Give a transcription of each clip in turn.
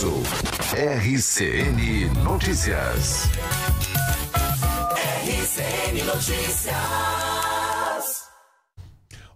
RCN Notícias. RCN Notícias.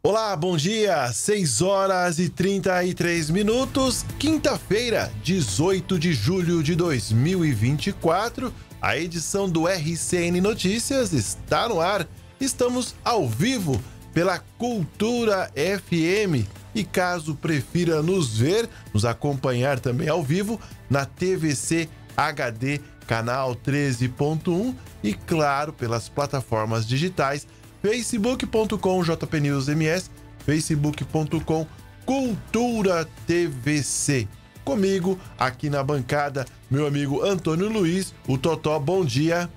Olá, bom dia. 6 horas e 33 minutos, quinta-feira, 18 de julho de 2024. A edição do RCN Notícias está no ar. Estamos ao vivo pela Cultura FM. E caso prefira nos ver, nos acompanhar também ao vivo na TVC HD canal 13.1 e claro pelas plataformas digitais facebook.com jpnewsms, facebook.com Cultura TVC. Comigo aqui na bancada, meu amigo Antônio Luiz, o Totó, bom dia.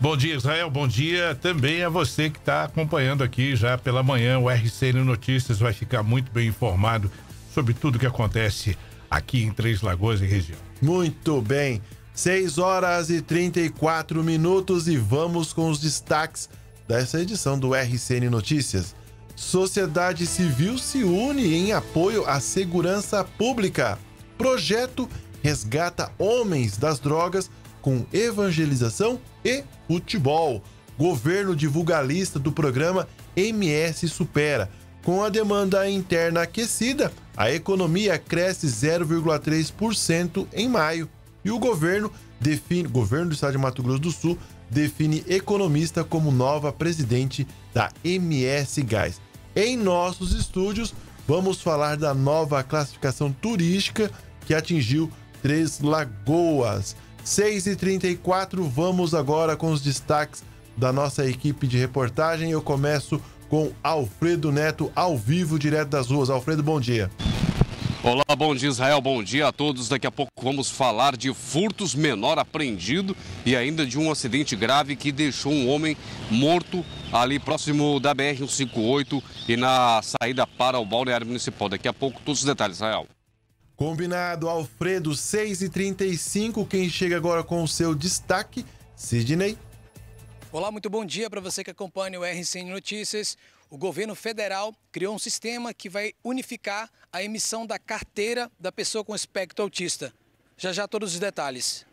Bom dia, Israel. Bom dia também a você que está acompanhando aqui já pela manhã. O RCN Notícias vai ficar muito bem informado sobre tudo que acontece aqui em Três Lagoas e região. Muito bem. 6 horas e 34 minutos e vamos com os destaques dessa edição do RCN Notícias. Sociedade Civil se une em apoio à segurança pública. Projeto resgata homens das drogas com evangelização e futebol. Governo divulga a lista do programa MS Supera. Com a demanda interna aquecida, a economia cresce 0,3% em maio. E o governo define, governo do estado de Mato Grosso do Sul define economista como nova presidente da MS Gás. Em nossos estúdios, vamos falar da nova classificação turística que atingiu Três Lagoas. 6 e 34 vamos agora com os destaques da nossa equipe de reportagem. Eu começo com Alfredo Neto, ao vivo, direto das ruas. Alfredo, bom dia. Olá, bom dia Israel, bom dia a todos. Daqui a pouco vamos falar de furtos menor apreendido e ainda de um acidente grave que deixou um homem morto ali próximo da BR-158 e na saída para o balneário municipal. Daqui a pouco todos os detalhes, Israel. Combinado, Alfredo, 6 e 35 Quem chega agora com o seu destaque, Sidney. Olá, muito bom dia para você que acompanha o RCN Notícias. O governo federal criou um sistema que vai unificar a emissão da carteira da pessoa com espectro autista. Já já todos os detalhes.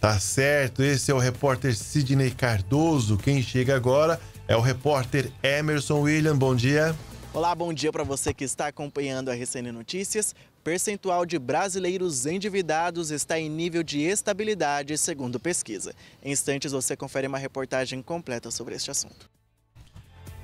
Tá certo, esse é o repórter Sidney Cardoso. Quem chega agora é o repórter Emerson William. Bom dia. Olá, bom dia para você que está acompanhando a RCN Notícias percentual de brasileiros endividados está em nível de estabilidade, segundo pesquisa. Em instantes você confere uma reportagem completa sobre este assunto.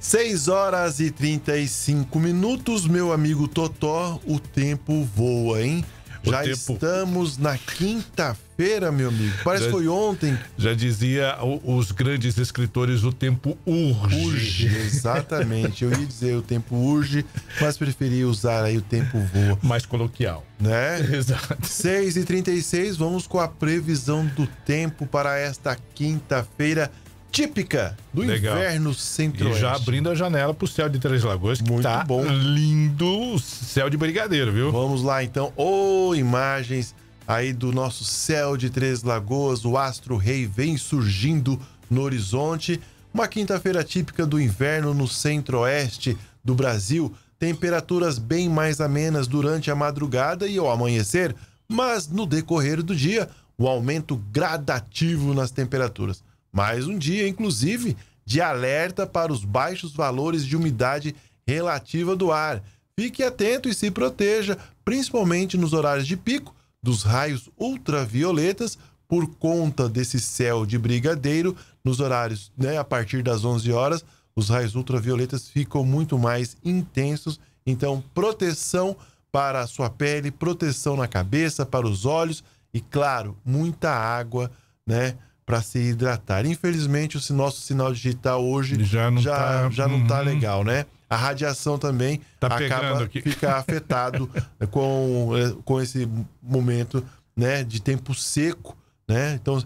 6 horas e 35 minutos, meu amigo Totó, o tempo voa, hein? O já tempo... estamos na quinta-feira, meu amigo. Parece que foi ontem. Já dizia os grandes escritores, o tempo urge. Urge, exatamente. Eu ia dizer o tempo urge, mas preferi usar aí o tempo voa. Mais coloquial. Né? Exato. 6 e 36 vamos com a previsão do tempo para esta quinta-feira típica do Legal. inverno centro-oeste. E já abrindo a janela pro céu de Três Lagoas, que Muito tá bom. lindo céu de brigadeiro, viu? Vamos lá então, ou oh, imagens aí do nosso céu de Três Lagoas, o astro rei vem surgindo no horizonte. Uma quinta-feira típica do inverno no centro-oeste do Brasil, temperaturas bem mais amenas durante a madrugada e ao amanhecer, mas no decorrer do dia, o aumento gradativo nas temperaturas. Mais um dia, inclusive, de alerta para os baixos valores de umidade relativa do ar. Fique atento e se proteja, principalmente nos horários de pico, dos raios ultravioletas por conta desse céu de brigadeiro. Nos horários, né, a partir das 11 horas, os raios ultravioletas ficam muito mais intensos. Então, proteção para a sua pele, proteção na cabeça, para os olhos e, claro, muita água, né? Para se hidratar. Infelizmente, o nosso sinal digital hoje já não, já, tá, já não tá uhum. legal, né? A radiação também tá acaba fica afetado com, eh, com esse momento né, de tempo seco, né? Então,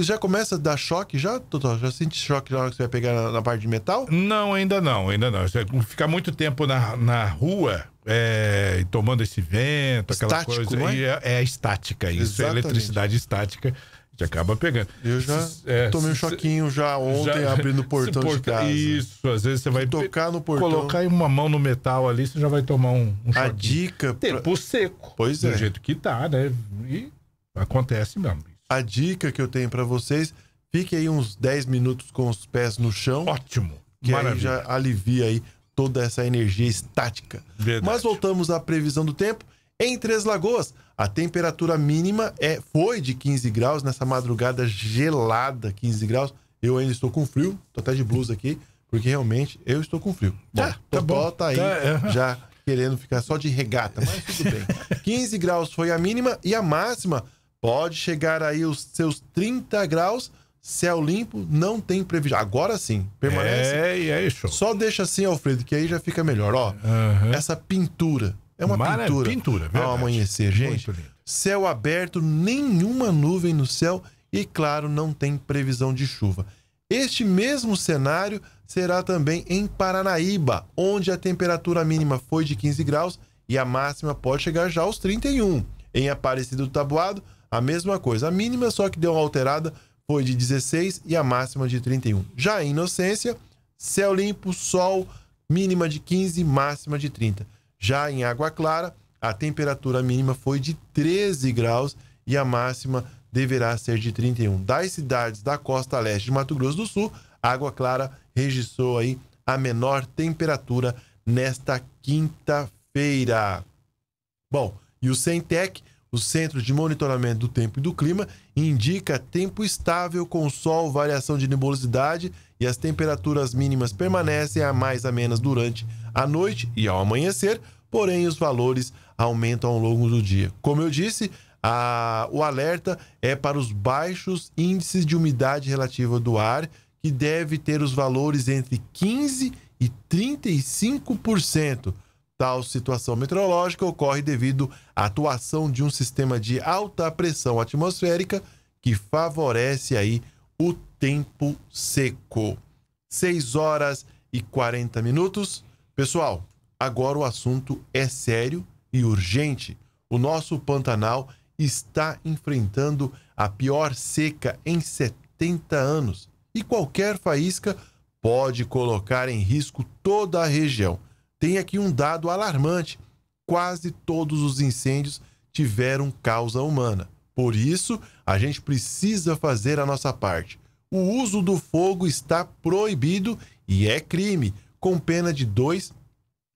já começa a dar choque já, Totó? Já sente choque na hora que você vai pegar na, na, parte de metal? Não, ainda não, ainda não. Ficar muito tempo na, na rua, é, tomando esse vento, aquela Estático, coisa. É? é? é, a estática, isso, Exatamente. é eletricidade estática Acaba pegando. Eu já é, tomei um choquinho já ontem já, abrindo o portão porta, de casa. Isso, às vezes você vai tocar no portão. Colocar uma mão no metal ali, você já vai tomar um, um A dica. Tempo pra... seco. Pois do é. Do jeito que tá, né? E acontece mesmo. A dica que eu tenho para vocês, fique aí uns 10 minutos com os pés no chão. Ótimo. Que Maravilha. aí já alivia aí toda essa energia estática. Verdade. Mas voltamos à previsão do tempo. Em Três Lagoas, a temperatura mínima é, foi de 15 graus nessa madrugada gelada, 15 graus. Eu ainda estou com frio, tô até de blusa aqui, porque realmente eu estou com frio. Bom, tá, tá bom. tá aí tá, é. já querendo ficar só de regata, mas tudo bem. 15 graus foi a mínima e a máxima pode chegar aí os seus 30 graus. Céu limpo, não tem previsão. Agora sim, permanece. É, e aí, show. Só deixa assim, Alfredo, que aí já fica melhor. Ó, uhum. essa pintura é uma Mara, pintura. pintura verdade. Ao amanhecer, gente. Céu aberto, nenhuma nuvem no céu e, claro, não tem previsão de chuva. Este mesmo cenário será também em Paranaíba, onde a temperatura mínima foi de 15 graus e a máxima pode chegar já aos 31. Em Aparecido do Tabuado, a mesma coisa. A mínima só que deu uma alterada foi de 16 e a máxima de 31. Já em Inocência, céu limpo, sol, mínima de 15, máxima de 30. Já em Água Clara, a temperatura mínima foi de 13 graus e a máxima deverá ser de 31. Das cidades da costa leste de Mato Grosso do Sul, Água Clara registrou aí a menor temperatura nesta quinta-feira. Bom, e o Centec, o Centro de Monitoramento do Tempo e do Clima, indica tempo estável com sol, variação de nebulosidade e as temperaturas mínimas permanecem a mais a menos durante à noite e ao amanhecer, porém os valores aumentam ao longo do dia. Como eu disse, a, o alerta é para os baixos índices de umidade relativa do ar, que deve ter os valores entre 15% e 35%. Tal situação meteorológica ocorre devido à atuação de um sistema de alta pressão atmosférica que favorece aí o tempo seco. 6 horas e 40 minutos. Pessoal, agora o assunto é sério e urgente. O nosso Pantanal está enfrentando a pior seca em 70 anos e qualquer faísca pode colocar em risco toda a região. Tem aqui um dado alarmante: quase todos os incêndios tiveram causa humana. Por isso, a gente precisa fazer a nossa parte. O uso do fogo está proibido e é crime com pena de dois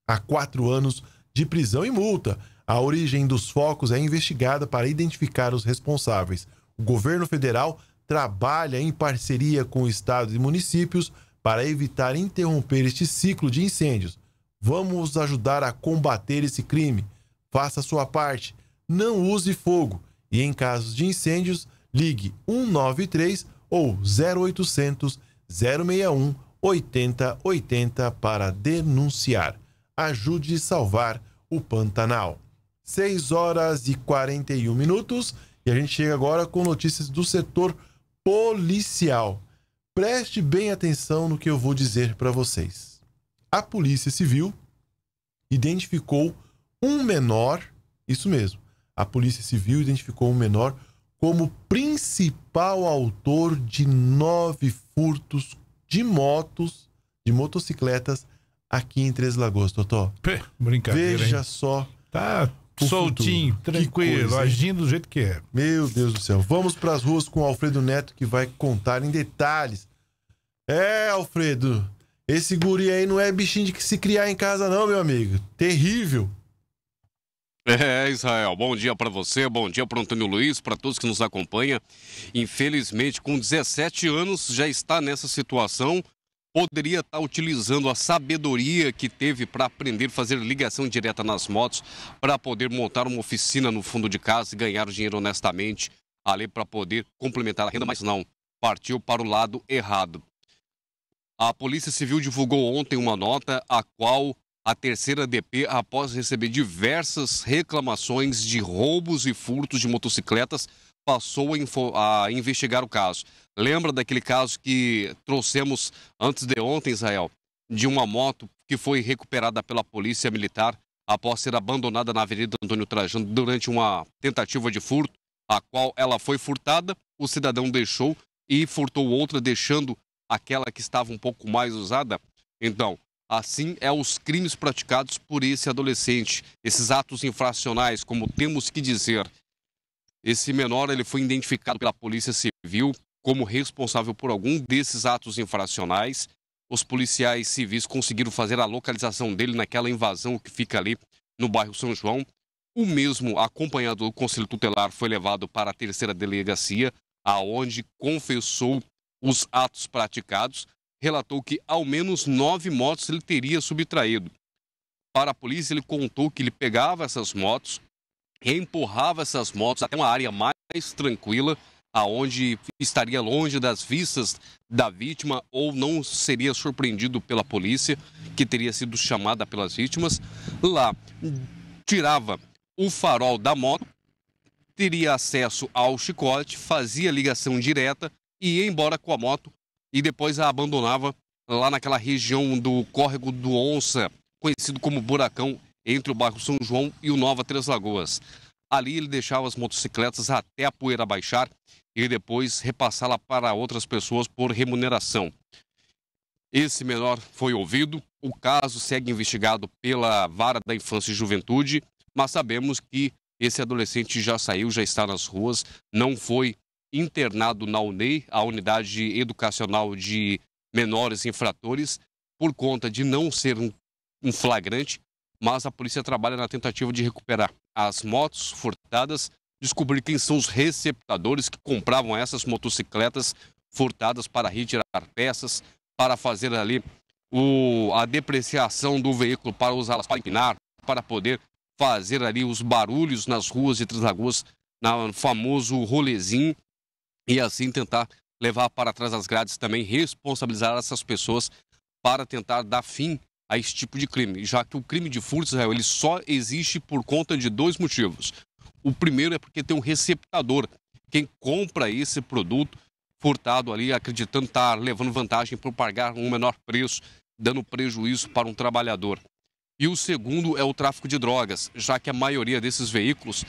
a quatro anos de prisão e multa. A origem dos focos é investigada para identificar os responsáveis. O governo federal trabalha em parceria com estados e municípios para evitar interromper este ciclo de incêndios. Vamos ajudar a combater esse crime. Faça a sua parte. Não use fogo. E em casos de incêndios, ligue 193 ou 0800 061 8080 para denunciar. Ajude a salvar o Pantanal. 6 horas e 41 minutos e a gente chega agora com notícias do setor policial. Preste bem atenção no que eu vou dizer para vocês. A Polícia Civil identificou um menor, isso mesmo, a Polícia Civil identificou um menor como principal autor de nove furtos de motos, de motocicletas aqui em Três Lagoas, Totó. Pê, brincadeira. Veja hein? só. Tá soltinho, futuro. tranquilo, coisa, agindo do jeito que é. Meu Deus do céu. Vamos para as ruas com o Alfredo Neto que vai contar em detalhes. É, Alfredo, esse guri aí não é bichinho de que se criar em casa não, meu amigo. Terrível. É, Israel, bom dia para você, bom dia para Antônio Luiz, para todos que nos acompanham. Infelizmente, com 17 anos, já está nessa situação. Poderia estar utilizando a sabedoria que teve para aprender a fazer ligação direta nas motos, para poder montar uma oficina no fundo de casa e ganhar dinheiro honestamente, ali para poder complementar a renda, mas não, partiu para o lado errado. A Polícia Civil divulgou ontem uma nota a qual a terceira DP, após receber diversas reclamações de roubos e furtos de motocicletas, passou a, investigar o caso. Lembra daquele caso que trouxemos antes de ontem, Israel, de uma moto que foi recuperada pela Polícia Militar após ser abandonada na Avenida Antônio Trajano durante uma tentativa de furto, a qual ela foi furtada o cidadão deixou e furtou outra, deixando aquela que estava um pouco mais usada. Então, assim é os crimes praticados por esse adolescente, esses atos infracionais, como temos que dizer. Esse menor ele foi identificado pela Polícia Civil como responsável por algum desses atos infracionais. Os policiais civis conseguiram fazer a localização dele naquela invasão que fica ali no bairro São João. O mesmo, acompanhado do Conselho Tutelar, foi levado para a terceira delegacia, aonde confessou os atos praticados, relatou que ao menos nove motos ele teria subtraído. Para a polícia, ele contou que ele pegava essas motos, empurrava essas motos até uma área mais tranquila, aonde estaria longe das vistas da vítima ou não seria surpreendido pela polícia, que teria sido chamada pelas vítimas. Lá, tirava o farol da moto, teria acesso ao chicote, fazia ligação direta e ia embora com a moto e depois a abandonava lá naquela região do córrego do Onça, conhecido como Buracão, entre o bairro São João e o Nova Três Lagoas. Ali ele deixava as motocicletas até a poeira baixar e depois repassá-la para outras pessoas por remuneração. Esse menor foi ouvido, o caso segue investigado pela Vara da Infância e Juventude, mas sabemos que esse adolescente já saiu, já está nas ruas, não foi internado na UNEI, a Unidade Educacional de Menores Infratores, por conta de não ser um, flagrante, mas a polícia trabalha na tentativa de recuperar. As motos furtadas, descobrir quem são os receptadores que compravam essas motocicletas furtadas para retirar peças, para fazer ali o, a depreciação do veículo, para usá-las para empinar, para poder fazer ali os barulhos nas ruas de Três Lagoas, no famoso rolezinho, e assim tentar levar para trás das grades também, responsabilizar essas pessoas para tentar dar fim a esse tipo de crime, já que o crime de furto, Israel, ele só existe por conta de dois motivos. O primeiro é porque tem um receptador. Quem compra esse produto furtado ali, acreditando estar levando vantagem por pagar um menor preço, dando prejuízo para um trabalhador. E o segundo é o tráfico de drogas, já que a maioria desses veículos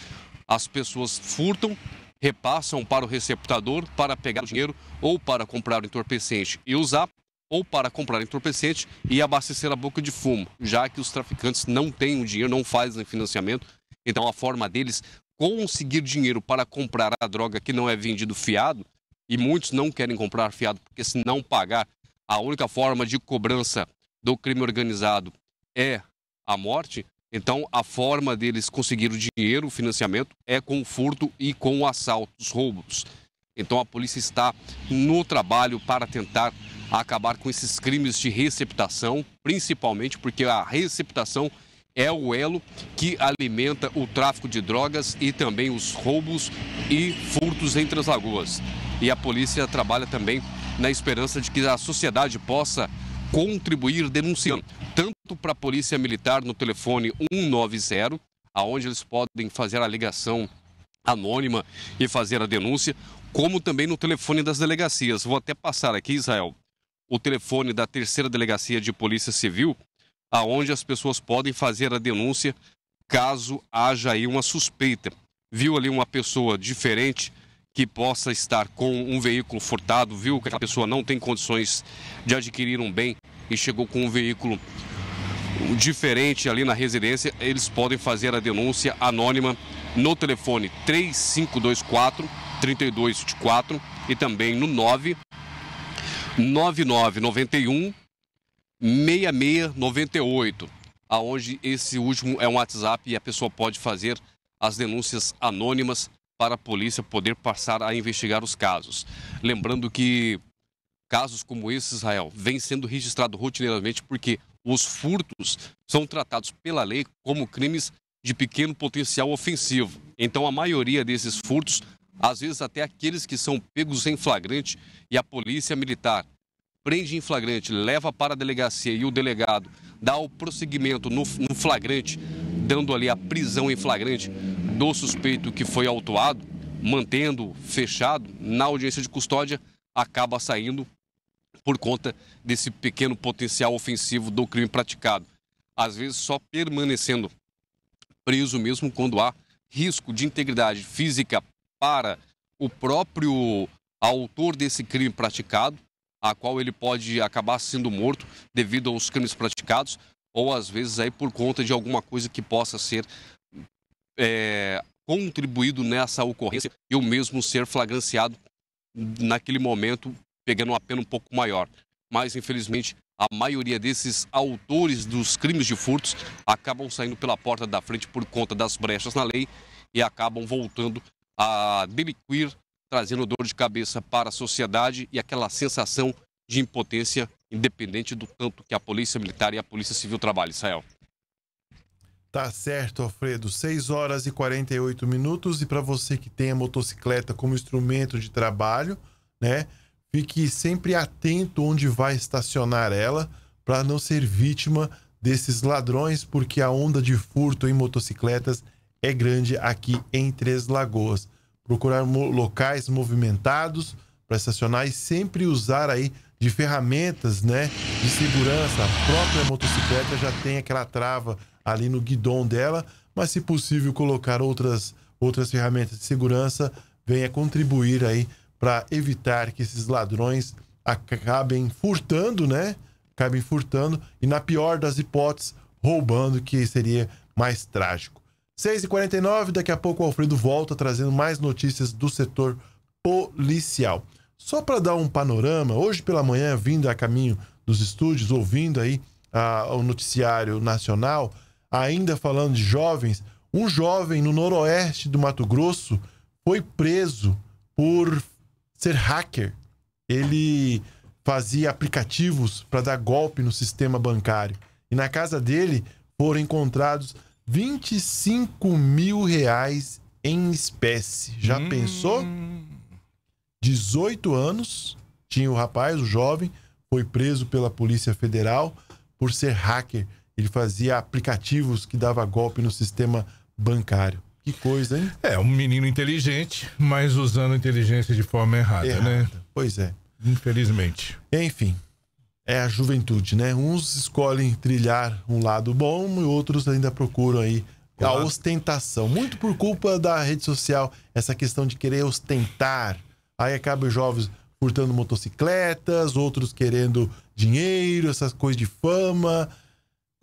as pessoas furtam, repassam para o receptador para pegar o dinheiro ou para comprar o entorpecente e usar, ou para comprar entorpecente e abastecer a boca de fumo, já que os traficantes não têm o dinheiro, não fazem financiamento. Então a forma deles conseguir dinheiro para comprar a droga que não é vendido fiado, e muitos não querem comprar fiado porque se não pagar, a única forma de cobrança do crime organizado é a morte, então a forma deles conseguir o dinheiro, o financiamento, é com o furto e com o assalto, os roubos. Então a polícia está no trabalho para tentar acabar com esses crimes de receptação, principalmente porque a receptação é o elo que alimenta o tráfico de drogas e também os roubos e furtos entre as lagoas. E a polícia trabalha também na esperança de que a sociedade possa contribuir denunciando, tanto para a Polícia Militar no telefone 190, aonde eles podem fazer a ligação anônima e fazer a denúncia, como também no telefone das delegacias. Vou até passar aqui, Israel, o telefone da terceira delegacia de Polícia Civil, aonde as pessoas podem fazer a denúncia caso haja aí uma suspeita. Viu ali uma pessoa diferente que possa estar com um veículo furtado, viu? Que a pessoa não tem condições de adquirir um bem e chegou com um veículo diferente ali na residência, eles podem fazer a denúncia anônima no telefone 3524 3224 e também no 9 9991 6698, aonde esse último é um WhatsApp e a pessoa pode fazer as denúncias anônimas para a polícia poder passar a investigar os casos. Lembrando que casos como esse, Israel, vem sendo registrado rotineiramente porque os furtos são tratados pela lei como crimes de pequeno potencial ofensivo. Então, a maioria desses furtos, às vezes até aqueles que são pegos em flagrante e a polícia militar prende em flagrante, leva para a delegacia e o delegado dá o prosseguimento no, no flagrante, dando ali a prisão em flagrante do suspeito que foi autuado, mantendo fechado na audiência de custódia, acaba saindo por conta desse pequeno potencial ofensivo do crime praticado. Às vezes só permanecendo preso mesmo quando há risco de integridade física para o próprio autor desse crime praticado, a qual ele pode acabar sendo morto devido aos crimes praticados, ou às vezes aí por conta de alguma coisa que possa ser é, contribuído nessa ocorrência e o mesmo ser flagranciado naquele momento, pegando uma pena um pouco maior. Mas, infelizmente, a maioria desses autores dos crimes de furtos acabam saindo pela porta da frente por conta das brechas na lei e acabam voltando a delinquir, trazendo dor de cabeça para a sociedade e aquela sensação de impotência, independente do tanto que a Polícia Militar e a Polícia Civil trabalhem, Israel. Tá certo, Alfredo. 6 horas e 48 minutos. E para você que tem a motocicleta como instrumento de trabalho, né? Fique sempre atento onde vai estacionar ela para não ser vítima desses ladrões, porque a onda de furto em motocicletas é grande aqui em Três Lagoas. Procurar locais movimentados para estacionar e sempre usar aí de ferramentas, né, de segurança. A própria motocicleta já tem aquela trava ali no guidão dela, mas se possível colocar outras outras ferramentas de segurança, venha contribuir aí para evitar que esses ladrões acabem furtando, né? Acabem furtando e, na pior das hipóteses, roubando, que seria mais trágico. 6h49, daqui a pouco o Alfredo volta trazendo mais notícias do setor policial. Só para dar um panorama, hoje pela manhã, vindo a caminho dos estúdios, ouvindo aí ah, o noticiário nacional, ainda falando de jovens, um jovem no noroeste do Mato Grosso foi preso por ser hacker. Ele fazia aplicativos para dar golpe no sistema bancário. E na casa dele foram encontrados 25 mil reais em espécie. Já hum... pensou? 18 anos tinha o rapaz, o jovem, foi preso pela Polícia Federal por ser hacker. Ele fazia aplicativos que dava golpe no sistema bancário. Que coisa, hein? É, um menino inteligente, mas usando inteligência de forma errada, errada. né? Pois é. Infelizmente. Enfim, é a juventude, né? Uns escolhem trilhar um lado bom e outros ainda procuram aí a ostentação. Muito por culpa da rede social, essa questão de querer ostentar. Aí acaba os jovens furtando motocicletas, outros querendo dinheiro, essas coisas de fama.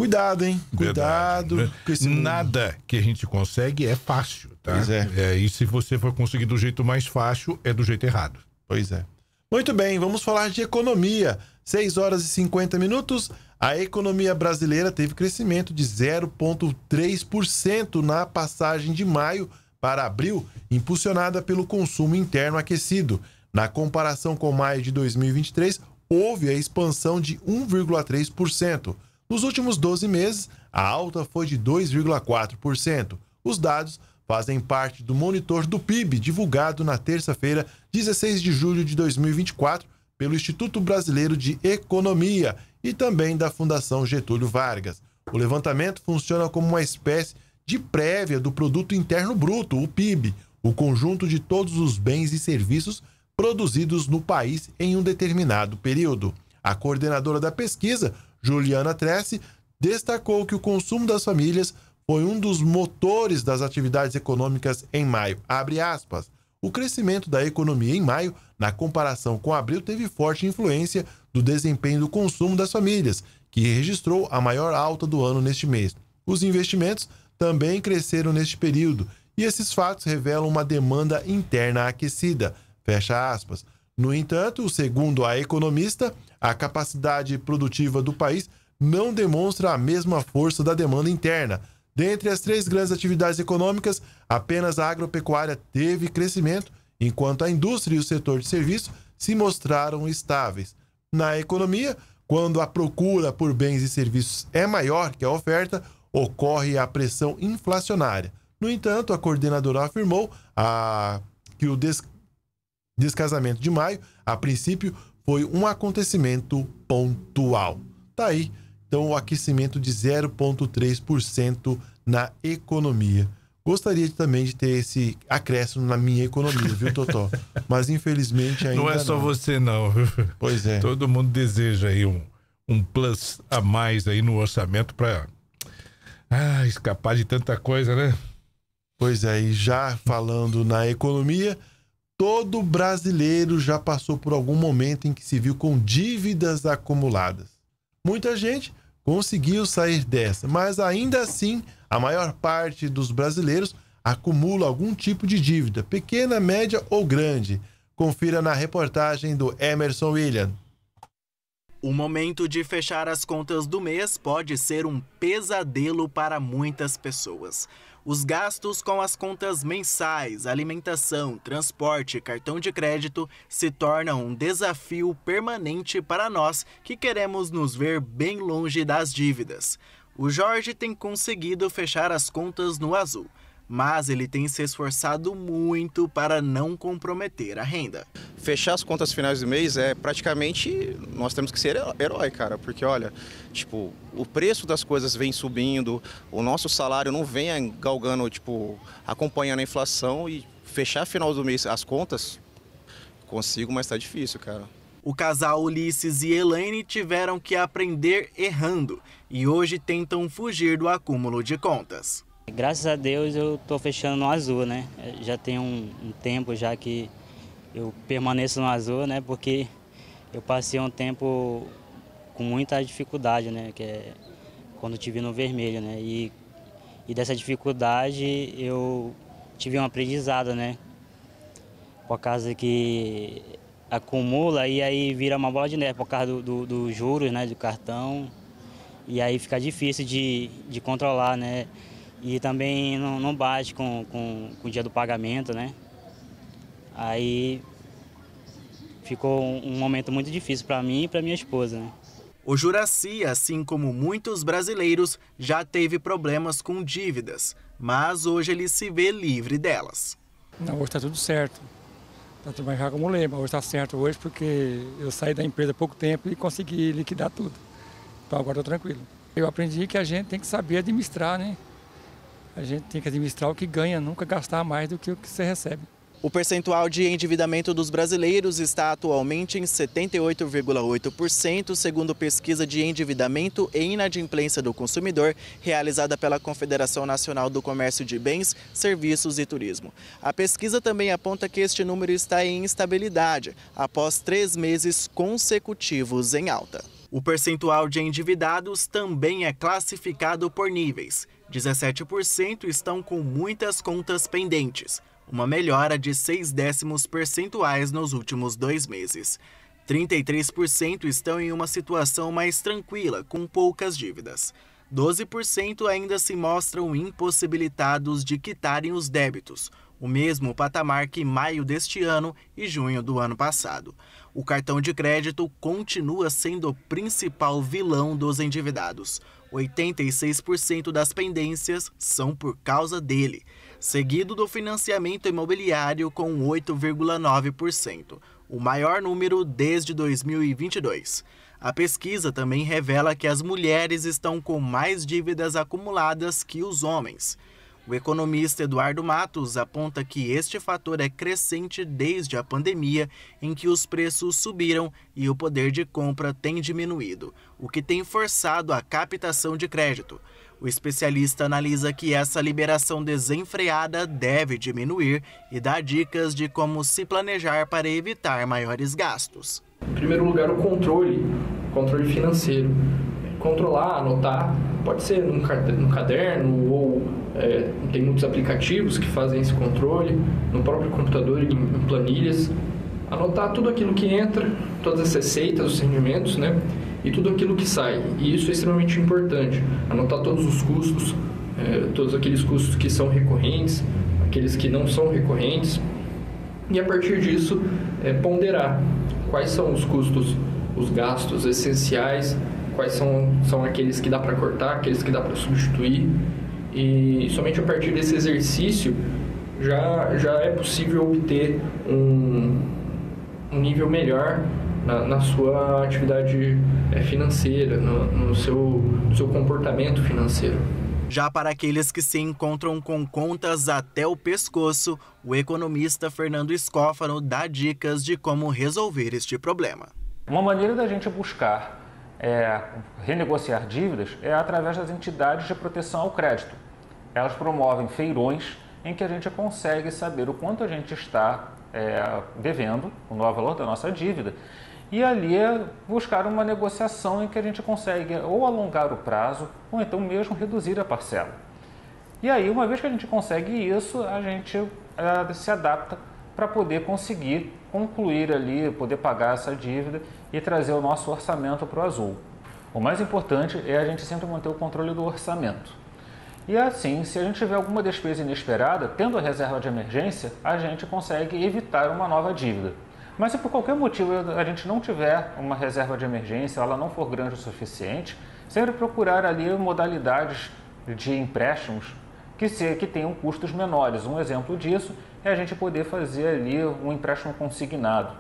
Cuidado, hein? Cuidado. Verdade, né? Nada que a gente consegue é fácil, tá? Pois é. é. E se você for conseguir do jeito mais fácil, é do jeito errado. Pois é. Muito bem, vamos falar de economia. 6 horas e 50 minutos. A economia brasileira teve crescimento de 0,3% na passagem de maio para abril, impulsionada pelo consumo interno aquecido. Na comparação com maio de 2023, houve a expansão de 1,3%. Nos últimos 12 meses, a alta foi de 2,4%. Os dados fazem parte do monitor do PIB divulgado na terça-feira, 16 de julho de 2024, pelo Instituto Brasileiro de Economia e também da Fundação Getúlio Vargas. O levantamento funciona como uma espécie de prévia do Produto Interno Bruto, o PIB, o conjunto de todos os bens e serviços produzidos no país em um determinado período. A coordenadora da pesquisa Juliana Tressi, destacou que o consumo das famílias foi um dos motores das atividades econômicas em maio. O crescimento da economia em maio, na comparação com abril, teve forte influência do desempenho do consumo das famílias, que registrou a maior alta do ano neste mês. Os investimentos também cresceram neste período, e esses fatos revelam uma demanda interna aquecida. Fecha aspas. No entanto, segundo a economista, a capacidade produtiva do país não demonstra a mesma força da demanda interna. Dentre as três grandes atividades econômicas, apenas a agropecuária teve crescimento, enquanto a indústria e o setor de serviços se mostraram estáveis. Na economia, quando a procura por bens e serviços é maior que a oferta, ocorre a pressão inflacionária. No entanto, a coordenadora afirmou a, que o des, descasamento de maio, a princípio, foi um acontecimento pontual. Tá aí, então, o aquecimento de 0,3% na economia. Gostaria também de ter esse acréscimo na minha economia, viu, Totó? Mas infelizmente ainda. Não é só não. você, não. Pois é. Todo mundo deseja aí um, um plus a mais aí no orçamento para ah, escapar de tanta coisa, né? Pois é, e já falando na economia, todo brasileiro já passou por algum momento em que se viu com dívidas acumuladas. Muita gente conseguiu sair dessa, mas ainda assim, a maior parte dos brasileiros acumula algum tipo de dívida, pequena, média ou grande. Confira na reportagem do Emerson William. O momento de fechar as contas do mês pode ser um pesadelo para muitas pessoas. Os gastos com as contas mensais, alimentação, transporte e cartão de crédito se tornam um desafio permanente para nós que queremos nos ver bem longe das dívidas. O Jorge tem conseguido fechar as contas no azul mas ele tem se esforçado muito para não comprometer a renda. Fechar as contas finais do mês é praticamente nós temos que ser herói, cara, porque olha, tipo, o preço das coisas vem subindo, o nosso salário não vem galgando, tipo, acompanhando a inflação e fechar final do mês as contas consigo, mas tá difícil, cara. O casal Ulisses e Elaine tiveram que aprender errando e hoje tentam fugir do acúmulo de contas. Graças a Deus eu estou fechando no azul, né? Já tem um, um, tempo já que eu permaneço no azul, né? Porque eu passei um tempo com muita dificuldade, né? Que é quando tive no vermelho, né? E, e dessa dificuldade eu tive um aprendizado, né? Por causa que acumula e aí vira uma bola de neve por causa dos do, do juros, né? Do cartão. E aí fica difícil de, de controlar, né? E também não, não bate com, com, com, o dia do pagamento, né? Aí ficou um, um momento muito difícil para mim e para minha esposa, né? O Juraci, assim como muitos brasileiros, já teve problemas com dívidas, mas hoje ele se vê livre delas. Não, hoje está tudo certo. Tá tudo mais como lembra, hoje está certo hoje porque eu saí da empresa há pouco tempo e consegui liquidar tudo. Então agora estou tranquilo. Eu aprendi que a gente tem que saber administrar, né? A gente tem que administrar o que ganha, nunca gastar mais do que o que você recebe. O percentual de endividamento dos brasileiros está atualmente em 78,8%, segundo pesquisa de endividamento e inadimplência do consumidor realizada pela Confederação Nacional do Comércio de Bens, Serviços e Turismo. A pesquisa também aponta que este número está em instabilidade, após três meses consecutivos em alta. O percentual de endividados também é classificado por níveis. 17% estão com muitas contas pendentes, uma melhora de 6 décimos percentuais nos últimos dois meses. 33% estão em uma situação mais tranquila, com poucas dívidas. 12% ainda se mostram impossibilitados de quitarem os débitos, o mesmo patamar que maio deste ano e junho do ano passado. O cartão de crédito continua sendo o principal vilão dos endividados. 86% das pendências são por causa dele, seguido do financiamento imobiliário com 8,9%, o maior número desde 2022. A pesquisa também revela que as mulheres estão com mais dívidas acumuladas que os homens. O economista Eduardo Matos aponta que este fator é crescente desde a pandemia, em que os preços subiram e o poder de compra tem diminuído, o que tem forçado a captação de crédito. O especialista analisa que essa liberação desenfreada deve diminuir e dá dicas de como se planejar para evitar maiores gastos. Em primeiro lugar, o controle, controle financeiro controlar, anotar, pode ser num caderno ou é, tem muitos aplicativos que fazem esse controle, no próprio computador, em, em planilhas. Anotar tudo aquilo que entra, todas as receitas, os rendimentos, né? E tudo aquilo que sai. E isso é extremamente importante. Anotar todos os custos, é, todos aqueles custos que são recorrentes, aqueles que não são recorrentes. E a partir disso, é, ponderar quais são os custos, os gastos essenciais quais são, são aqueles que dá para cortar, aqueles que dá para substituir. E somente a partir desse exercício já, já é possível obter um, um nível melhor na, na sua atividade é, financeira, no, no, seu, no seu comportamento financeiro. Já para aqueles que se encontram com contas até o pescoço, o economista Fernando Escófano dá dicas de como resolver este problema. Uma maneira da gente buscar é, renegociar dívidas é através das entidades de proteção ao crédito. Elas promovem feirões em que a gente consegue saber o quanto a gente está é, devendo, o valor da nossa dívida, e ali é buscar uma negociação em que a gente consegue ou alongar o prazo ou então mesmo reduzir a parcela. E aí, uma vez que a gente consegue isso, a gente é, se adapta para poder conseguir concluir ali, poder pagar essa dívida e trazer o nosso orçamento para o azul. O mais importante é a gente sempre manter o controle do orçamento. E assim, se a gente tiver alguma despesa inesperada, tendo a reserva de emergência, a gente consegue evitar uma nova dívida. Mas se por qualquer motivo a gente não tiver uma reserva de emergência, ela não for grande o suficiente, sempre procurar ali modalidades de empréstimos que, se, que tenham custos menores. Um exemplo disso é a gente poder fazer ali um empréstimo consignado.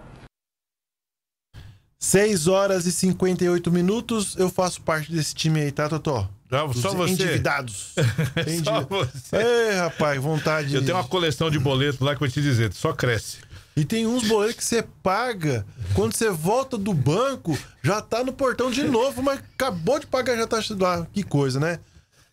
6 horas e 58 minutos. Eu faço parte desse time aí, tá, Totó? Não, só você. Endividados. só você. Ei, rapaz, vontade. Eu tenho uma coleção de boletos lá que eu vou te dizer, só cresce. E tem uns boletos que você paga, quando você volta do banco, já tá no portão de novo, mas acabou de pagar, já tá lá. Que coisa, né?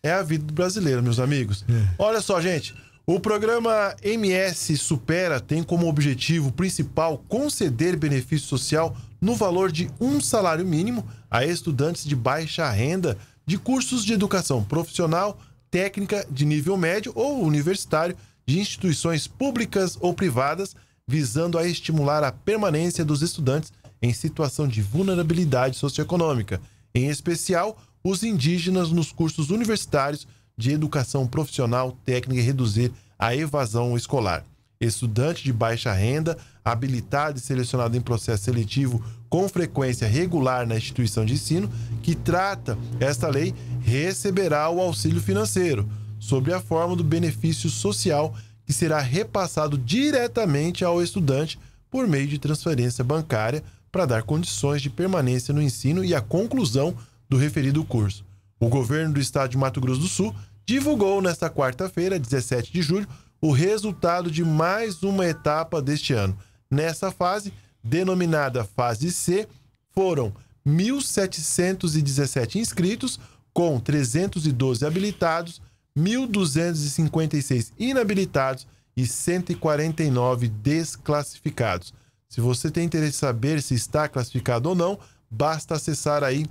É a vida do brasileiro, meus amigos. É. Olha só, gente. O programa MS Supera tem como objetivo principal conceder benefício social no valor de um salário mínimo a estudantes de baixa renda de cursos de educação profissional, técnica de nível médio ou universitário de instituições públicas ou privadas, visando a estimular a permanência dos estudantes em situação de vulnerabilidade socioeconômica, em especial os indígenas nos cursos universitários de educação profissional, técnica e reduzir a evasão escolar. Estudante de baixa renda, habilitado e selecionado em processo seletivo com frequência regular na instituição de ensino, que trata esta lei, receberá o auxílio financeiro, sob a forma do benefício social que será repassado diretamente ao estudante por meio de transferência bancária para dar condições de permanência no ensino e a conclusão do referido curso. O governo do estado de Mato Grosso do Sul divulgou nesta quarta-feira, 17 de julho, o resultado de mais uma etapa deste ano. Nessa fase, denominada fase C, foram 1.717 inscritos, com 312 habilitados, 1.256 inabilitados e 149 desclassificados. Se você tem interesse em saber se está classificado ou não, basta acessar aí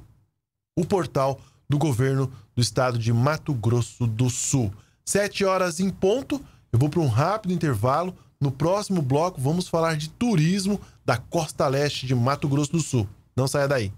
o portal do governo do estado de Mato Grosso do Sul. Sete horas em ponto, eu vou para um rápido intervalo. No próximo bloco, vamos falar de turismo da costa leste de Mato Grosso do Sul. Não saia daí.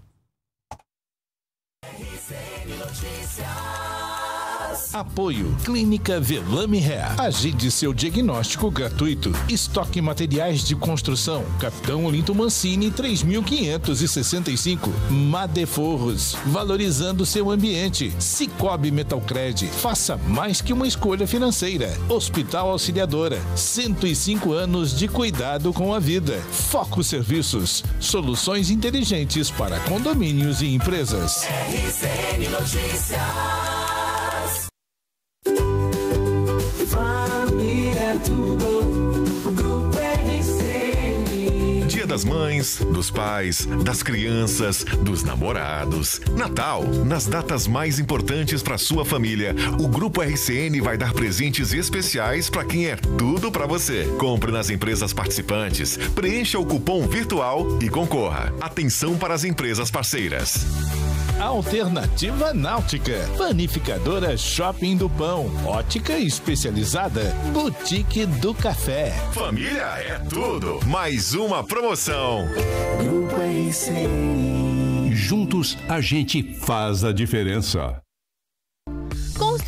Apoio Clínica Velame Hair. Agende seu diagnóstico gratuito. Estoque materiais de construção. Capitão Olinto Mancini 3565. Madeforros. Valorizando seu ambiente. Cicobi Metalcred. Faça mais que uma escolha financeira. Hospital Auxiliadora. 105 anos de cuidado com a vida. Foco Serviços. Soluções inteligentes para condomínios e empresas. RCN Notícias. Mães, dos pais, das crianças, dos namorados. Natal, nas datas mais importantes para sua família, o Grupo RCN vai dar presentes especiais para quem é tudo para você. Compre nas empresas participantes, preencha o cupom virtual e concorra. Atenção para as empresas parceiras. Alternativa Náutica, Panificadora Shopping do Pão, Ótica Especializada, Boutique do Café. Família é tudo. Mais uma promoção. Juntos a gente faz a diferença.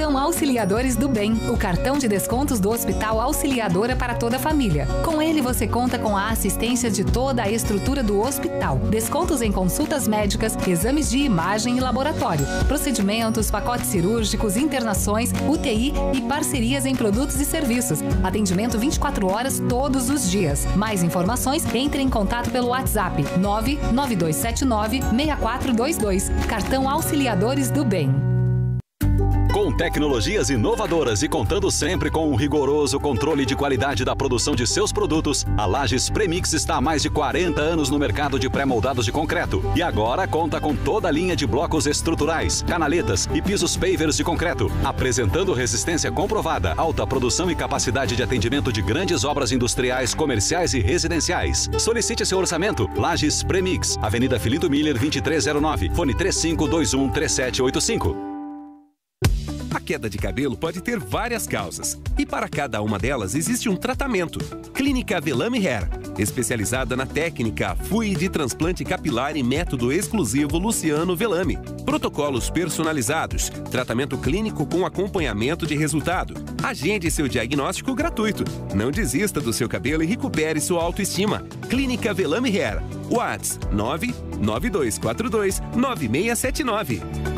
Cartão Auxiliadores do Bem, o cartão de descontos do Hospital Auxiliadora para toda a família. Com ele você conta com a assistência de toda a estrutura do hospital, descontos em consultas médicas, exames de imagem e laboratório, procedimentos, pacotes cirúrgicos, internações, UTI e parcerias em produtos e serviços. Atendimento 24 horas todos os dias. Mais informações, entre em contato pelo WhatsApp 99279 6422. Cartão Auxiliadores do Bem. Com tecnologias inovadoras e contando sempre com um rigoroso controle de qualidade da produção de seus produtos, a Lages Premix está há mais de 40 anos no mercado de pré-moldados de concreto e agora conta com toda a linha de blocos estruturais, canaletas e pisos pavers de concreto, apresentando resistência comprovada, alta produção e capacidade de atendimento de grandes obras industriais, comerciais e residenciais. Solicite seu orçamento. Lages Premix, Avenida Filito Miller 2309, fone 3521 3785 queda de cabelo pode ter várias causas. E para cada uma delas existe um tratamento. Clínica Velame Hair, especializada na técnica FUI de transplante capilar e método exclusivo Luciano Velame. Protocolos personalizados, tratamento clínico com acompanhamento de resultado. Agende seu diagnóstico gratuito. Não desista do seu cabelo e recupere sua autoestima. Clínica Velame Hair. Whats 99242 9679.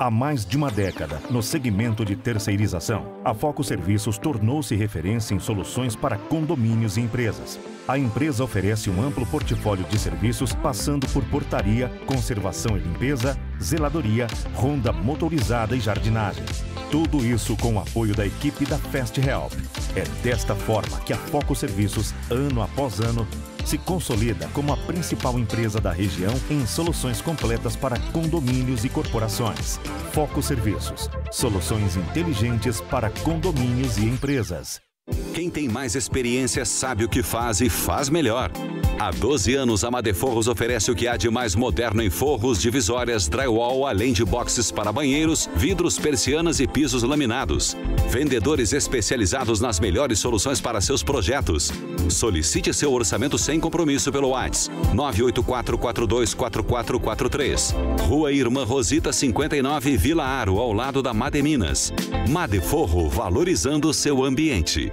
Há mais de uma década, no segmento de terceirização, a Foco Serviços tornou-se referência em soluções para condomínios e empresas. A empresa oferece um amplo portfólio de serviços, passando por portaria, conservação e limpeza, zeladoria, ronda motorizada e jardinagem. Tudo isso com o apoio da equipe da Fast Help. É desta forma que a Foco Serviços, ano após ano, se consolida como a principal empresa da região em soluções completas para condomínios e corporações. Foco Serviços. Soluções inteligentes para condomínios e empresas. Quem tem mais experiência sabe o que faz e faz melhor. Há 12 anos, a Madeforros oferece o que há de mais moderno em forros, divisórias, drywall, além de boxes para banheiros, vidros, persianas e pisos laminados. Vendedores especializados nas melhores soluções para seus projetos. Solicite seu orçamento sem compromisso pelo WhatsApp 984424443. Rua Irmã Rosita 59, Vila Aro, ao lado da Mademinas. Madeforro, valorizando seu ambiente.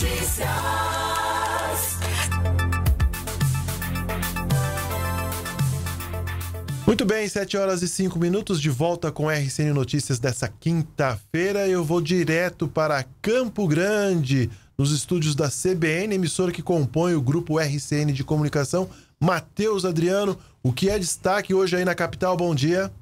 Notícias. Muito bem, 7 horas e 5 minutos de volta com RCN Notícias dessa quinta-feira. Eu vou direto para Campo Grande, nos estúdios da CBN, emissora que compõe o grupo RCN de comunicação. Matheus Adriano, o que é destaque hoje aí na capital? Bom dia.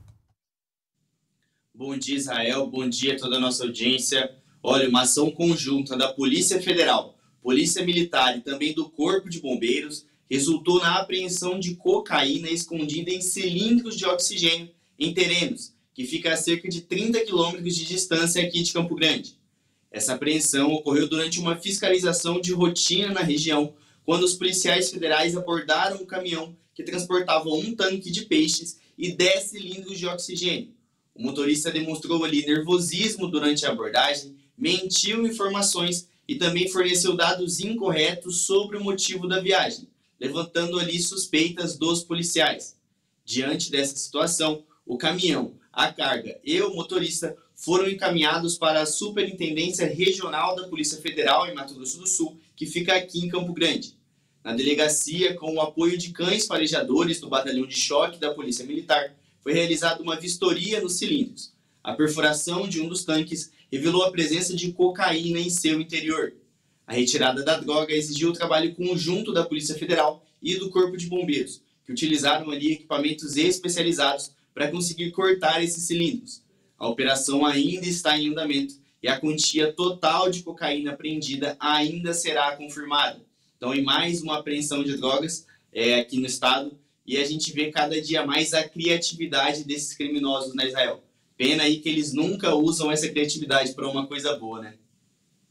Bom dia, Israel. Bom dia a toda a nossa audiência. Olha, uma ação conjunta da Polícia Federal, Polícia Militar e também do Corpo de Bombeiros resultou na apreensão de cocaína escondida em cilindros de oxigênio em terrenos, que fica a cerca de 30 quilômetros de distância aqui de Campo Grande. Essa apreensão ocorreu durante uma fiscalização de rotina na região, quando os policiais federais abordaram um caminhão que transportava um tanque de peixes e 10 cilindros de oxigênio. O motorista demonstrou ali nervosismo durante a abordagem mentiu informações e também forneceu dados incorretos sobre o motivo da viagem, levantando ali suspeitas dos policiais. Diante dessa situação, o caminhão, a carga e o motorista foram encaminhados para a Superintendência Regional da Polícia Federal em Mato Grosso do Sul, que fica aqui em Campo Grande. Na delegacia, com o apoio de cães farejadores do Batalhão de Choque da Polícia Militar, foi realizada uma vistoria nos cilindros. A perfuração de um dos tanques revelou a presença de cocaína em seu interior. A retirada da droga exigiu o trabalho conjunto da Polícia Federal e do Corpo de Bombeiros, que utilizaram ali equipamentos especializados para conseguir cortar esses cilindros. A operação ainda está em andamento e a quantia total de cocaína apreendida ainda será confirmada. Então, em mais uma apreensão de drogas é, aqui no estado, e a gente vê cada dia mais a criatividade desses criminosos na Israel. Pena aí que eles nunca usam essa criatividade para uma coisa boa, né?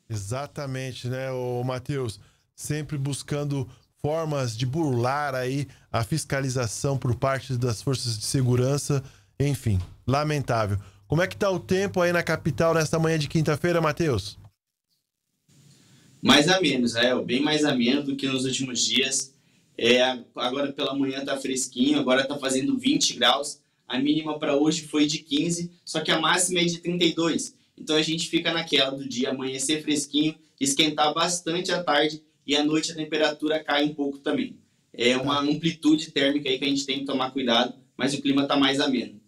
Exatamente, né, o Matheus? Sempre buscando formas de burlar aí a fiscalização por parte das forças de segurança, enfim, lamentável. Como é que tá o tempo aí na capital nesta manhã de quinta-feira, Matheus? Mais a menos, Israel, bem mais a menos do que nos últimos dias. É, agora pela manhã tá fresquinho, agora tá fazendo 20 graus. A mínima para hoje foi de 15, só que a máxima é de 32. Então a gente fica naquela do dia amanhecer fresquinho, esquentar bastante à tarde e à noite a temperatura cai um pouco também. É uma amplitude térmica aí que a gente tem que tomar cuidado, mas o clima tá mais ameno.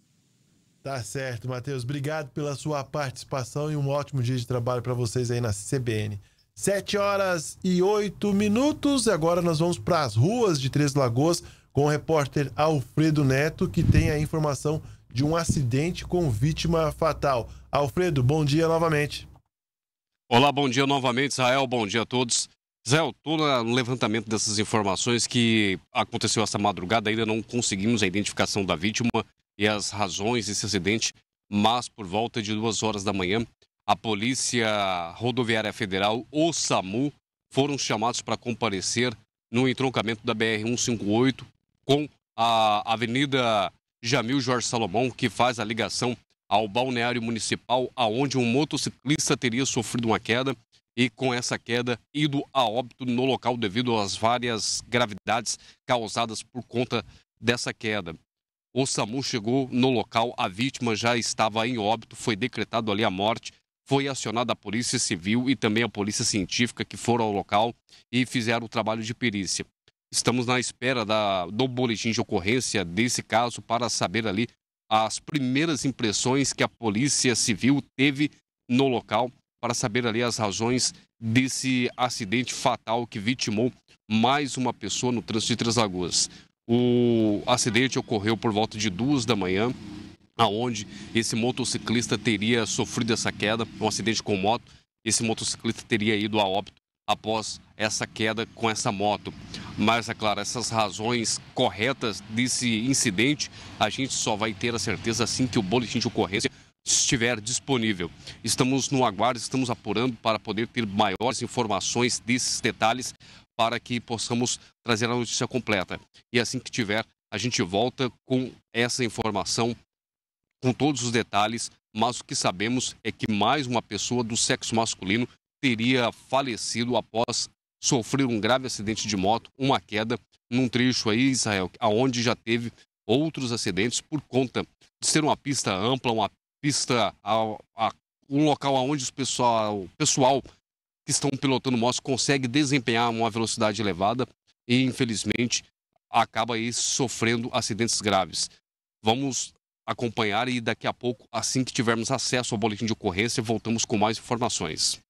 Tá certo, Matheus. Obrigado pela sua participação e um ótimo dia de trabalho para vocês aí na CBN. 7 horas e 8 minutos. E agora nós vamos para as ruas de Três Lagoas com o repórter Alfredo Neto, que tem a informação de um acidente com vítima fatal. Alfredo, bom dia novamente. Olá, bom dia novamente, Israel. Bom dia a todos. Israel, estou no levantamento dessas informações que aconteceu essa madrugada. Ainda não conseguimos a identificação da vítima e as razões desse acidente, mas por volta de duas horas da manhã, a Polícia Rodoviária Federal, o SAMU, foram chamados para comparecer no entroncamento da BR-158 com a Avenida Jamil Jorge Salomão, que faz a ligação ao balneário municipal, aonde um motociclista teria sofrido uma queda e com essa queda ido a óbito no local devido às várias gravidades causadas por conta dessa queda. O SAMU chegou no local, a vítima já estava em óbito, foi decretado ali a morte. Foi acionada a Polícia Civil e também a Polícia Científica que foram ao local e fizeram o trabalho de perícia. Estamos na espera da, do boletim de ocorrência desse caso para saber ali as primeiras impressões que a Polícia Civil teve no local, para saber ali as razões desse acidente fatal que vitimou mais uma pessoa no trânsito de Três Lagoas. O acidente ocorreu por volta de duas da manhã, aonde esse motociclista teria sofrido essa queda, um acidente com moto. Esse motociclista teria ido a óbito após essa queda com essa moto. Mas, é claro, essas razões corretas desse incidente, a gente só vai ter a certeza assim que o boletim de ocorrência estiver disponível. Estamos no aguardo, estamos apurando para poder ter maiores informações desses detalhes para que possamos trazer a notícia completa. E assim que tiver, a gente volta com essa informação, com todos os detalhes, mas o que sabemos é que mais uma pessoa do sexo masculino teria falecido após sofrer um grave acidente de moto, uma queda num trecho aí, Israel, aonde já teve outros acidentes por conta de ser uma pista ampla, uma pista, a, a, um local onde o pessoal, o pessoal que estão pilotando motos consegue desempenhar uma velocidade elevada e, infelizmente, acaba aí sofrendo acidentes graves. Vamos acompanhar e daqui a pouco, assim que tivermos acesso ao boletim de ocorrência, voltamos com mais informações.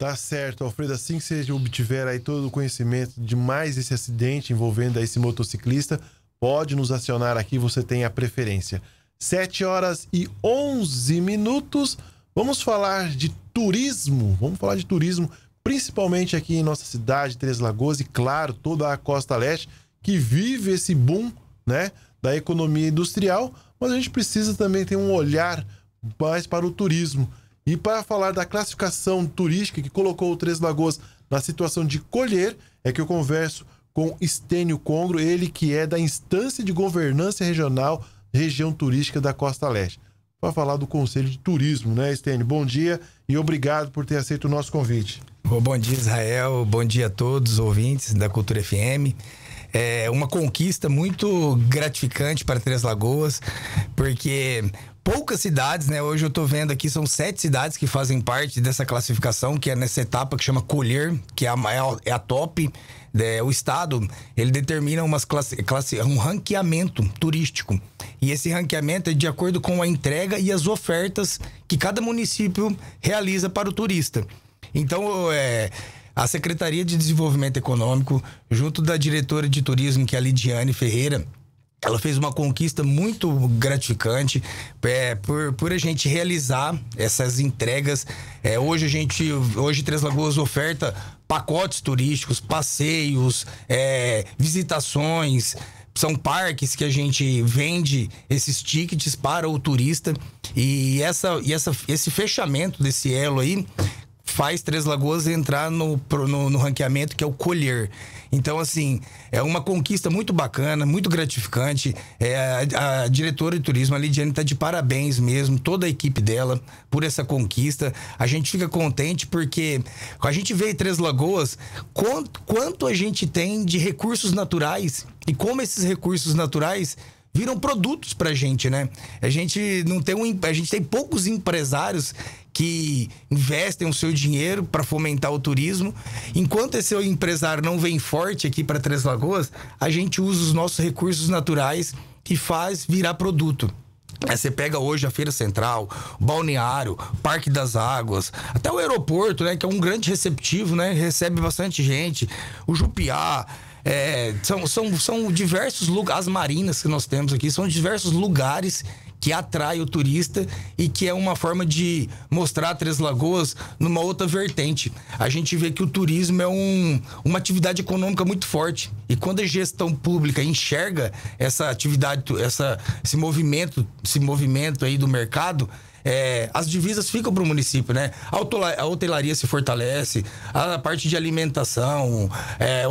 Tá certo, Alfredo. Assim que você obtiver aí todo o conhecimento de mais esse acidente envolvendo esse motociclista, pode nos acionar aqui, você tem a preferência. 7 horas e 11 minutos. Vamos falar de turismo. Vamos falar de turismo, principalmente aqui em nossa cidade, Três Lagoas, e claro, toda a costa leste, que vive esse boom, né? Da economia industrial, mas a gente precisa também ter um olhar mais para o turismo. E para falar da classificação turística que colocou o Três Lagoas na situação de colher, é que eu converso com Estênio Congro, ele que é da instância de governança regional, região turística da Costa Leste para falar do Conselho de Turismo, né, Estênio? Bom dia e obrigado por ter aceito o nosso convite. Bom dia, Israel. Bom dia a todos os ouvintes da Cultura FM. É uma conquista muito gratificante para Três Lagoas, porque poucas cidades, né? Hoje eu tô vendo aqui, são sete cidades que fazem parte dessa classificação, que é nessa etapa que chama colher, que é a, é a top. É, o Estado, ele determina umas classe, classe, um ranqueamento turístico. E esse ranqueamento é de acordo com a entrega e as ofertas que cada município realiza para o turista. Então, é, a Secretaria de Desenvolvimento Econômico, junto da diretora de turismo, que é a Lidiane Ferreira, ela fez uma conquista muito gratificante é, por, por a gente realizar essas entregas. É, hoje a gente, hoje Três Lagoas oferta pacotes turísticos, passeios, é, visitações. São parques que a gente vende esses tickets para o turista. E, essa, e essa, esse fechamento desse elo aí faz Três Lagoas entrar no, no, no ranqueamento que é o Colher. Então, assim, é uma conquista muito bacana, muito gratificante. É, a, a diretora de turismo, a Lidiane, está de parabéns mesmo, toda a equipe dela, por essa conquista. A gente fica contente porque a gente vê em Três Lagoas quanto, quanto a gente tem de recursos naturais e como esses recursos naturais viram produtos pra gente, né? A gente não tem um, a gente tem poucos empresários que investem o seu dinheiro para fomentar o turismo. Enquanto esse empresário não vem forte aqui para Três Lagoas, a gente usa os nossos recursos naturais e faz virar produto. Aí você pega hoje a Feira Central, Balneário, Parque das Águas, até o aeroporto, né? Que é um grande receptivo, né? Recebe bastante gente. O Jupiá. É, são, são, são diversos lugares, as marinas que nós temos aqui, são diversos lugares que atrai o turista e que é uma forma de mostrar Três Lagoas numa outra vertente. A gente vê que o turismo é um, uma atividade econômica muito forte. E quando a gestão pública enxerga essa atividade, essa, esse movimento, esse movimento aí do mercado, é, as divisas ficam para o município, né? A hotelaria se fortalece, a parte de alimentação, é,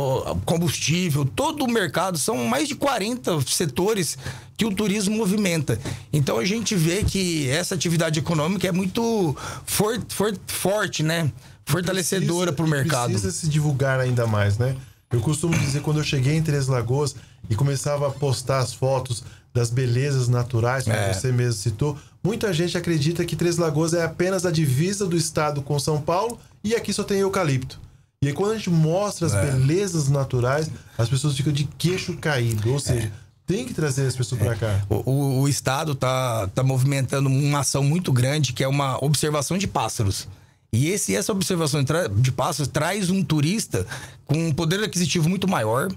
combustível, todo o mercado, são mais de 40 setores que o turismo movimenta. Então a gente vê que essa atividade econômica é muito for- for- forte, né? Fortalecedora para o mercado. Precisa se divulgar ainda mais, né? Eu costumo dizer, quando eu cheguei em Três Lagoas e começava a postar as fotos das belezas naturais, como É. você mesmo citou, muita gente acredita que Três Lagoas é apenas a divisa do estado com São Paulo e aqui só tem eucalipto. E aí, quando a gente mostra as É. belezas naturais, as pessoas ficam de queixo caído. Ou seja, tem que trazer as pessoas pra cá. O, o- o Estado tá, tá movimentando uma ação muito grande que é uma observação de pássaros. E esse, essa observação de pássaros traz um turista com um poder aquisitivo muito maior.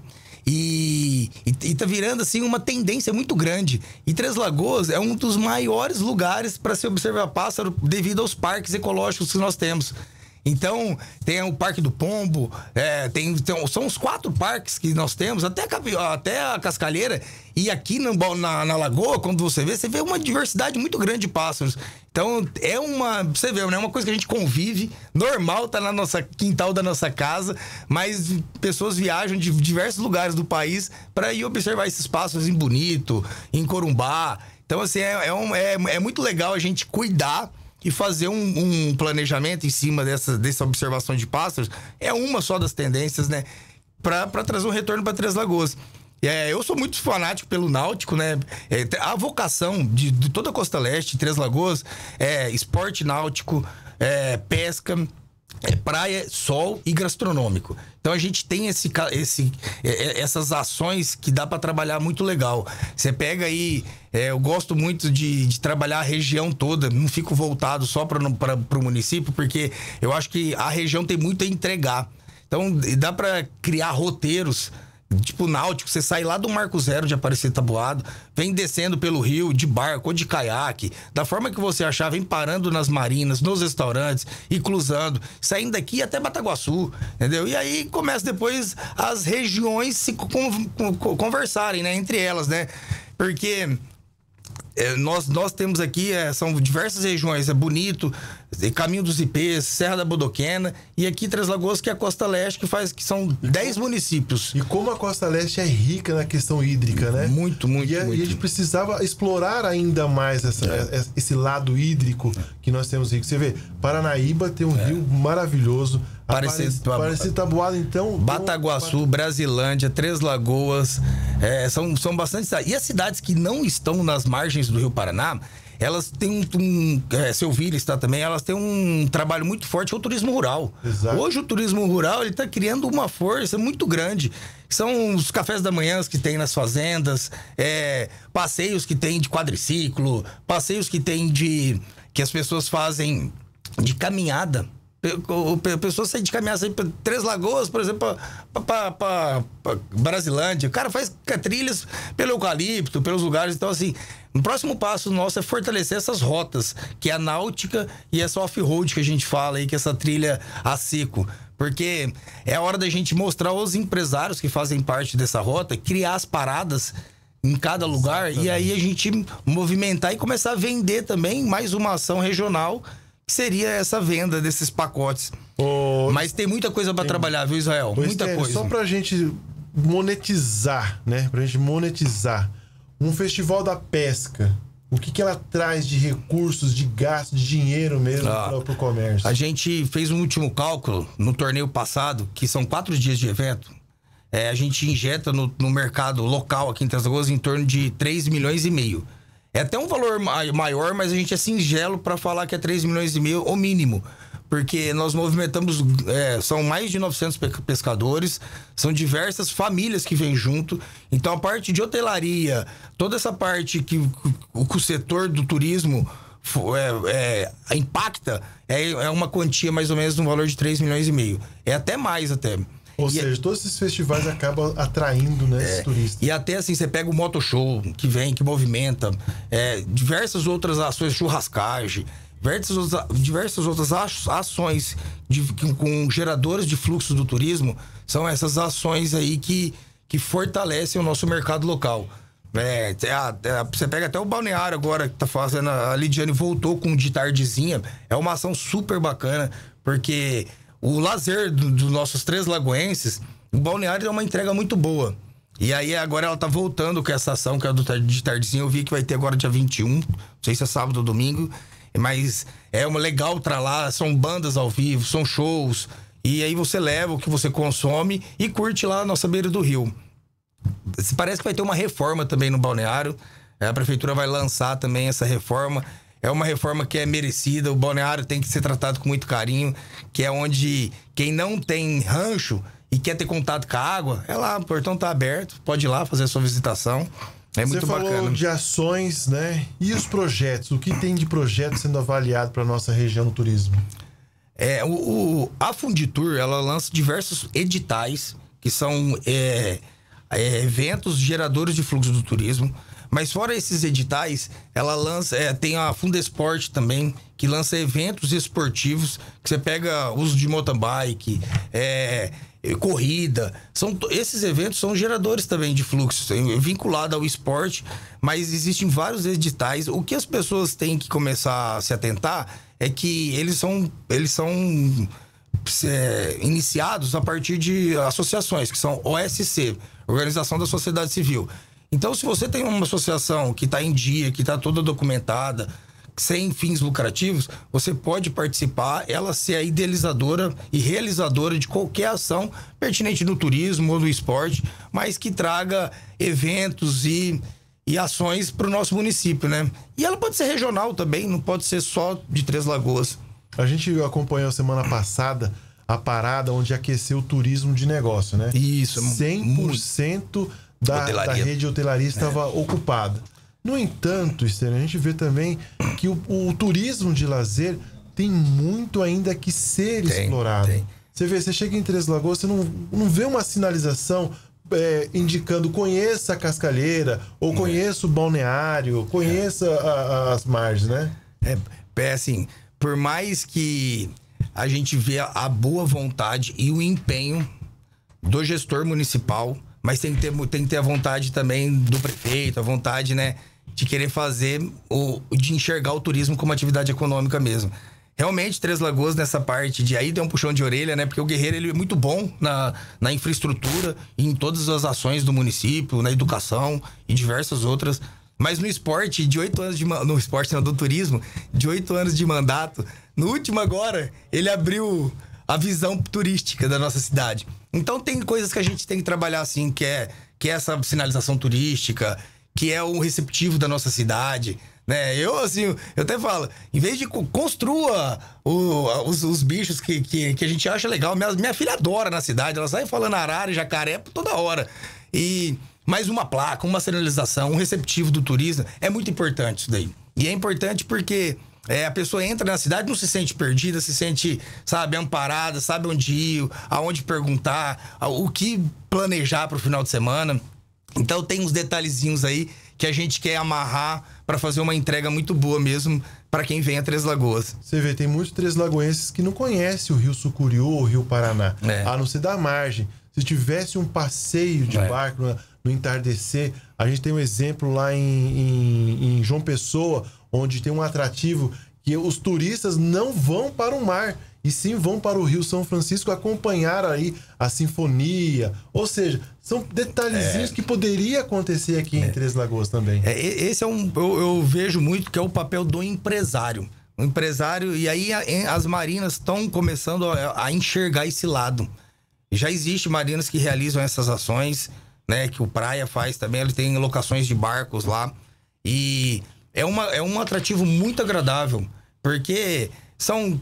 E, e, e tá virando assim uma tendência muito grande. E Três Lagoas é um dos maiores lugares para se observar pássaro devido aos parques ecológicos que nós temos. Então, tem o Parque do Pombo, é, tem, tem- são os quatro parques que nós temos, até a, até a Cascalheira. E aqui no na, na Lagoa, quando você vê, você vê uma diversidade muito grande de pássaros. Então, é uma. Você vê, né? É uma coisa que a gente convive, normal, tá na nossa quintal da nossa casa, mas pessoas viajam de diversos lugares do país para ir observar esses pássaros em Bonito, em Corumbá. Então, assim, é, é, um- é, é muito legal a gente cuidar e fazer um, um planejamento em cima dessa, dessa observação de pássaros é uma só das tendências, né? Para trazer um retorno para Três Lagoas. É, eu sou muito fanático pelo náutico, né? É, a vocação de, de toda a Costa Leste, Três Lagoas, é esporte náutico, é, pesca, é praia, sol e gastronômico. Então a gente tem esse, esse, é, é, essas ações que dá para trabalhar muito legal. Você pega aí, é, eu gosto muito de, de trabalhar a região toda, não fico voltado só para o município, porque eu acho que a região tem muito a entregar. Então dá para criar roteiros Tipo náutico, você sai lá do Marco Zero de Aparecida Tabuado, vem descendo pelo rio de barco ou de caiaque, da forma que você achar, vem parando nas marinas, nos restaurantes e cruzando, saindo daqui até Bataguaçu, entendeu? E aí começa depois as regiões se con- con- conversarem, né, entre elas, né? Porque é, nós, nós temos aqui, é, são diversas regiões, é Bonito, é Caminho dos Ipês, Serra da Bodoquena e aqui Três Lagoas, que é a Costa Leste, que faz que são 10 municípios. E como a Costa Leste é rica na questão hídrica, né? Muito, muito, E a, muito. e a gente precisava explorar ainda mais essa- É. esse- lado hídrico que nós temos rico. Você vê, Paranaíba tem um rio maravilhoso. Parecido Tabuado, então. Bataguaçu, Brasilândia, Três Lagoas, é, são, são bastante cidades. E as cidades que não estão nas margens do Rio Paraná, elas têm um. um é, Seu Vila está também, elas têm um trabalho muito forte, que é o turismo rural. Hoje o turismo rural ele está criando uma força muito grande. São os cafés da manhã que tem nas fazendas, é, passeios que tem de quadriciclo, passeios que tem de. que as pessoas fazem de caminhada. Pe- o- pe- Pessoas saem de caminhar saem pra Três Lagoas, por exemplo, para Brasilândia. O cara faz trilhas pelo eucalipto, pelos lugares. Então, assim, o próximo passo nosso é fortalecer essas rotas, que é a náutica e essa off-road que a gente fala aí, que é essa trilha a seco. Porque é a hora da gente mostrar aos empresários que fazem parte dessa rota, criar as paradas em cada lugar e aí a gente movimentar e começar a vender também mais uma ação regional seria essa venda desses pacotes. Mas tem muita coisa para trabalhar, viu, Israel? Ô, muita Estênio, coisa. Só pra gente monetizar, né? Pra gente monetizar. Um festival da pesca. O que, que ela traz de recursos, de gasto, de dinheiro mesmo Ah. para o comércio? A gente fez um último cálculo no torneio passado, que são quatro dias de evento. É, a gente injeta no, no mercado local aqui em Três Lagoas em torno de 3 milhões e meio. É até um valor ma- maior, mas a gente é singelo para falar que é 3 milhões e meio o mínimo. Porque nós movimentamos, é, são mais de 900 pe- pescadores, são diversas famílias que vêm junto. Então a parte de hotelaria, toda essa parte que, o- setor do turismo é, é, impacta, é, é uma quantia mais ou menos no valor de 3 milhões e meio. É até mais até. Ou E- seja, todos esses festivais acabam atraindo né, esses turistas. e até assim, você pega o moto show que vem, que movimenta, é, diversas outras ações, churrascagem, diversas, outras- diversas outras aç- ações de- com, geradores de fluxo do turismo, são essas ações aí que, que fortalecem o nosso mercado local. É, é, é, você pega até o balneário agora que tá fazendo. A Lidiane voltou com de tardezinha. É uma ação super bacana, porque o lazer do- dos nossos três lagoenses, o balneário é uma entrega muito boa. E aí agora ela tá voltando com essa ação, que é do de tardezinha. Eu vi que vai ter agora dia 21. Não sei se é sábado ou domingo. Mas é uma legal pra lá. São bandas ao vivo, são shows. E aí você leva o que você consome e curte lá na nossa beira do rio. Parece que vai ter uma reforma também no balneário. A prefeitura vai lançar também essa reforma. É uma reforma que é merecida. O balneário tem que ser tratado com muito carinho, que é onde quem não tem rancho e quer ter contato com a água, é lá, o portão tá aberto, pode ir lá fazer a sua visitação. É muito Você falou bacana. de ações, né? E os projetos? O que tem de projeto sendo avaliado para nossa região no turismo? É, o, o- a Funditur, ela lança diversos editais, que são é, é, eventos geradores de fluxo do turismo. Mas fora esses editais, ela lança, é, tem a Fundesporte também, que lança eventos esportivos, que você pega uso de mountain bike, é, corrida. São, esses eventos são geradores também de fluxo, é, vinculado ao esporte, mas existem vários editais. O que as pessoas têm que começar a se atentar é que eles são, eles são é, iniciados a partir de associações, que são OSC, Organização da Sociedade Civil. Então, se você tem uma associação que está em dia, que está toda documentada, sem fins lucrativos, você pode participar, ela ser a idealizadora e realizadora de qualquer ação pertinente no turismo ou no esporte, mas que traga eventos e, e ações para o nosso município, né? E ela pode ser regional também, não pode ser só de Três Lagoas. A gente acompanhou semana passada a parada onde aqueceu o turismo de negócio, né? Isso, 100% da, da rede hotelaria estava ocupada. No entanto, Estênio, a gente vê também que o, o turismo de lazer tem muito ainda que ser explorado. Você vê, você chega em Três Lagoas, você não, não vê uma sinalização é, indicando conheça a cascalheira, ou conheça o balneário, conheça a- a- as margens, né? É, é assim, por mais que a gente vê a boa vontade e o empenho do gestor municipal, mas tem que ter, tem que ter a vontade também do prefeito, a vontade, né, de querer fazer o de enxergar o turismo como atividade econômica mesmo. Realmente, Três Lagoas, nessa parte de aí, deu um puxão de orelha, né? Porque o Guerreiro ele é muito bom na, na infraestrutura e em todas as ações do município, na educação e diversas outras. Mas no esporte, de oito anos de no esporte, não, do turismo, de oito anos de mandato, no último agora, ele abriu a visão turística da nossa cidade. Então tem coisas que a gente tem que trabalhar assim, que é, que é essa sinalização turística, que é o receptivo da nossa cidade. Né? Eu, assim, eu até falo, em vez de co- construa o- os, os bichos que, que, que a gente acha legal, minha, minha filha adora na cidade, ela sai falando arara e jacaré toda hora. E mais uma placa, uma sinalização, um receptivo do turismo, é muito importante isso daí. E é importante porque é, a pessoa entra na cidade, não se sente perdida, se sente, sabe, amparada, sabe onde ir, aonde perguntar, o que planejar para o final de semana. Então tem uns detalhezinhos aí que a gente quer amarrar para fazer uma entrega muito boa mesmo para quem vem a Três Lagoas. Você vê, tem muitos três lagoenses que não conhecem o Rio Sucuriú ou o Rio Paraná, É. a não ser da margem. Se tivesse um passeio de É. barco no, no entardecer, a gente tem um exemplo lá em, em- em João Pessoa, onde tem um atrativo que os turistas não vão para o mar, e sim vão para o Rio São Francisco acompanhar aí a sinfonia. Ou seja, são detalhezinhos que poderia acontecer aqui em Três Lagoas também. É, esse é um. Eu, eu vejo muito que é o papel do empresário. O empresário, e aí as marinas estão começando a, a enxergar esse lado. Já existe marinas que realizam essas ações, né? Que o Praia faz também, ele tem locações de barcos lá. E é, uma, é um atrativo muito agradável, porque são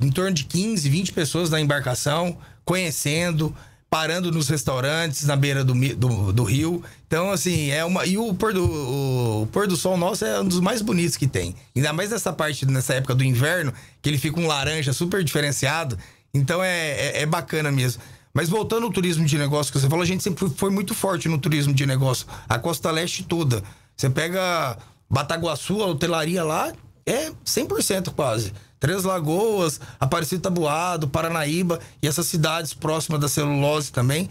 em torno de 15, 20 pessoas na embarcação, conhecendo, parando nos restaurantes na beira do, do, do rio. Então, assim, é uma. E o pôr, do, o, o pôr do sol nosso é um dos mais bonitos que tem. Ainda mais nessa parte, nessa época do inverno, que ele fica um laranja super diferenciado. Então é, é, é bacana mesmo. Mas voltando ao turismo de negócio que você falou, a gente sempre foi muito forte no turismo de negócio. A costa leste toda. Você pega Bataguaçu, a hotelaria lá, é 100% quase. Três Lagoas, Aparecido Tabuado, Paranaíba e essas cidades próximas da celulose também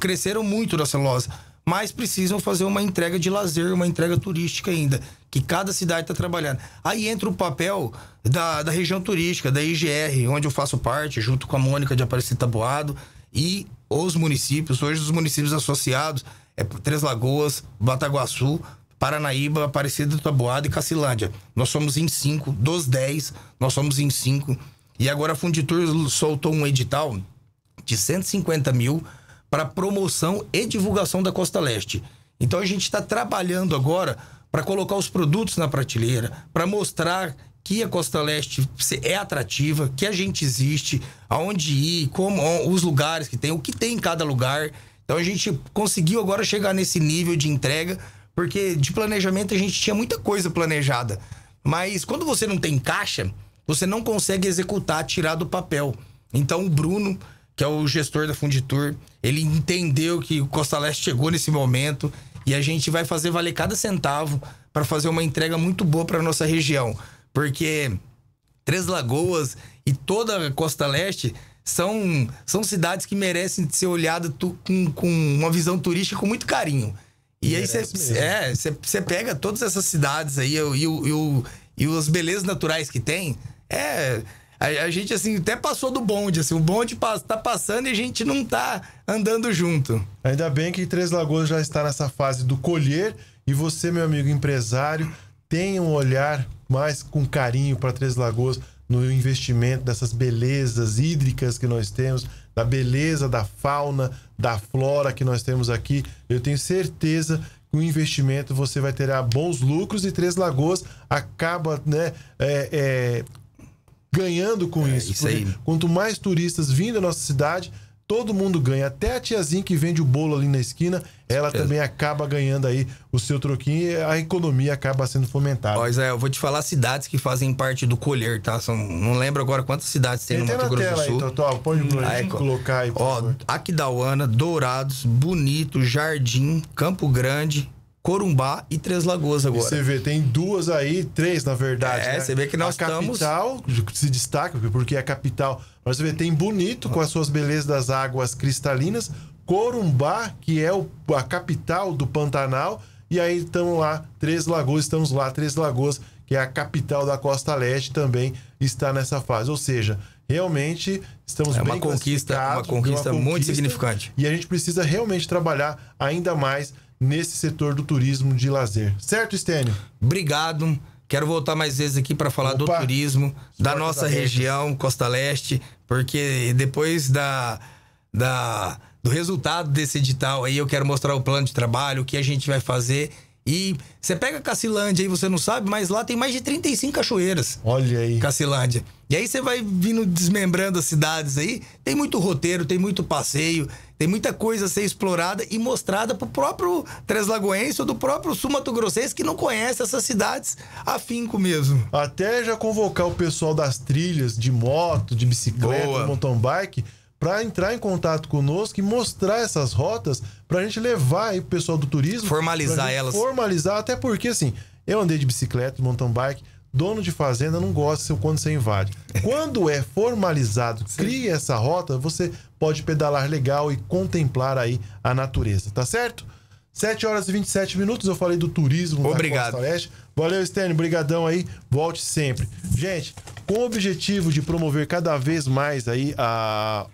cresceram muito da celulose. Mas precisam fazer uma entrega de lazer, uma entrega turística ainda, que cada cidade está trabalhando. Aí entra o papel da, da região turística, da IGR, onde eu faço parte, junto com a Mônica de Aparecido Tabuado, e os municípios, hoje os municípios associados, é Três Lagoas, Bataguaçu, Paranaíba, Aparecida do Taboado e Cacilândia. Nós somos em cinco, dos dez, nós somos em cinco. E agora a Funditur soltou um edital de 150 mil para promoção e divulgação da Costa Leste. Então a gente está trabalhando agora para colocar os produtos na prateleira, para mostrar que a Costa Leste é atrativa, que a gente existe, aonde ir, como os lugares que tem, o que tem em cada lugar. Então a gente conseguiu agora chegar nesse nível de entrega, porque de planejamento a gente tinha muita coisa planejada. Mas quando você não tem caixa, você não consegue executar, tirar do papel. Então o Bruno, que é o gestor da Funditur, ele entendeu que o Costa Leste chegou nesse momento e a gente vai fazer valer cada centavo para fazer uma entrega muito boa para nossa região, porque Três Lagoas e toda a Costa Leste são, são cidades que merecem ser olhadas com, com uma visão turística com muito carinho. E aí você é, pega todas essas cidades aí e, e, e, e as belezas naturais que tem, é. A, a gente, assim, até passou do bonde, assim, o bonde pas- tá passando e a gente não tá andando junto. Ainda bem que Três Lagoas já está nessa fase do colher e você, meu amigo empresário, tenha um olhar mais com carinho para Três Lagoas no investimento dessas belezas hídricas que nós temos, da beleza da fauna, da flora que nós temos aqui. Eu tenho certeza que o investimento você vai ter bons lucros e Três Lagoas acaba, né, é, é, ganhando com isso. isso aí. Quanto mais turistas vindo à nossa cidade, todo mundo ganha. Até a tiazinha que vende o bolo ali na esquina, ela também acaba ganhando aí o seu troquinho e a economia acaba sendo fomentada. Ó, Zé, eu vou te falar cidades que fazem parte do colher, tá? São, não lembro agora quantas cidades tem, Tem no Mato na Grosso tela do aí, Sul. Totó, pode pra Aí, colocar aí, Ó. Aquidauana, Dourados, Bonito, Jardim, Campo Grande, Corumbá e Três Lagoas E agora. você vê, tem duas aí, três na verdade. É, né? você vê que nós a capital se destaca, porque é a capital. Mas você vê, tem Bonito, com as suas belezas das águas cristalinas, Corumbá, que é o- a capital do Pantanal, e aí estamos lá, Três Lagoas, estamos lá, Três Lagoas, que é a capital da Costa Leste, também está nessa fase. Ou seja, realmente estamos É uma bem conquista- classificados, uma conquista muito significante. E a gente precisa realmente trabalhar ainda mais nesse setor do turismo de lazer. Certo, Estênio? Obrigado. Quero voltar mais vezes aqui para falar do Opa. turismo, da nossa abertas. região, Costa Leste, porque depois da, da, do resultado desse edital aí, eu quero mostrar o plano de trabalho, o que a gente vai fazer. E você pega Cacilândia aí, você não sabe, mas lá tem mais de 35 cachoeiras. Olha aí. Cacilândia. E aí você vai vindo desmembrando as cidades aí, tem muito roteiro, tem muito passeio, tem muita coisa a ser explorada e mostrada pro próprio Três Lagoense ou do próprio Sul Mato Grossense que não conhece essas cidades afinco mesmo. Até já convocar o pessoal das trilhas de moto, de bicicleta, Boa. de mountain bike, para entrar em contato conosco e mostrar essas rotas para a gente levar aí pro pessoal do turismo. Formalizar elas. Formalizar, até porque assim, eu andei de bicicleta, mountain bike, dono de fazenda não gosta quando você invade. Quando é formalizado, cria essa rota, você pode pedalar legal e contemplar aí a natureza, tá certo? 7 horas e 27 minutos, eu falei do turismo Obrigado. da Costa Leste. Valeu, Stênio, brigadão aí, volte sempre. Gente, com o objetivo de promover cada vez mais aí a,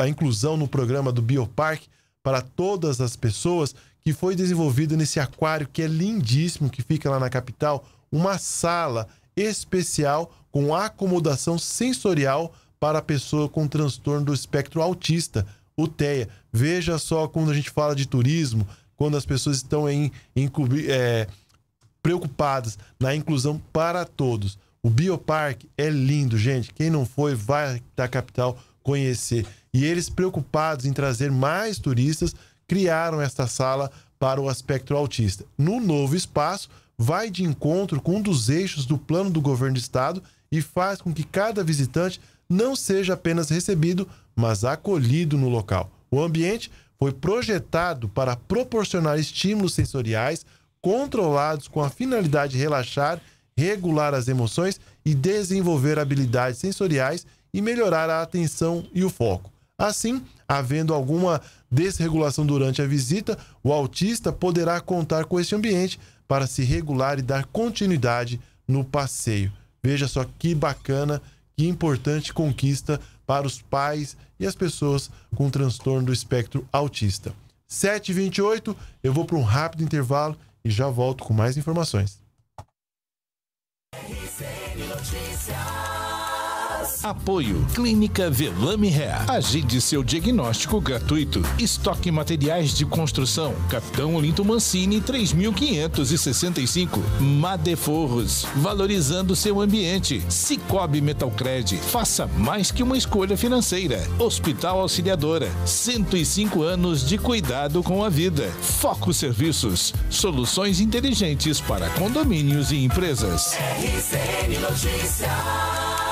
a inclusão no programa do Bioparque para todas as pessoas, que foi desenvolvido nesse aquário que é lindíssimo, que fica lá na capital, uma sala especial com acomodação sensorial para a pessoa com transtorno do espectro autista, o TEA. Veja só quando a gente fala de turismo, quando as pessoas estão em, incluir, é, preocupadas na inclusão para todos. O Bioparque é lindo, gente. Quem não foi, vai da capital conhecer. E eles, preocupados em trazer mais turistas, criaram esta sala para o aspecto autista. No novo espaço, vai de encontro com um dos eixos do plano do governo do estado e faz com que cada visitante não seja apenas recebido, mas acolhido no local. O ambiente foi projetado para proporcionar estímulos sensoriais controlados com a finalidade de relaxar, regular as emoções e desenvolver habilidades sensoriais e melhorar a atenção e o foco. Assim, havendo alguma desregulação durante a visita, o autista poderá contar com esse ambiente para se regular e dar continuidade no passeio. Veja só que bacana, que importante conquista para os pais e as pessoas com transtorno do espectro autista. 7h28, eu vou para um rápido intervalo e já volto com mais informações. RCN Notícias. Apoio Clínica Velame Hair. Agende seu diagnóstico gratuito. Estoque materiais de construção. Capitão Olinto Mancini 3565. Madeforros. Valorizando seu ambiente. Cicobi Metalcred. Faça mais que uma escolha financeira. Hospital Auxiliadora. 105 anos de cuidado com a vida. Foco Serviços. Soluções inteligentes para condomínios e empresas. RCN Notícias.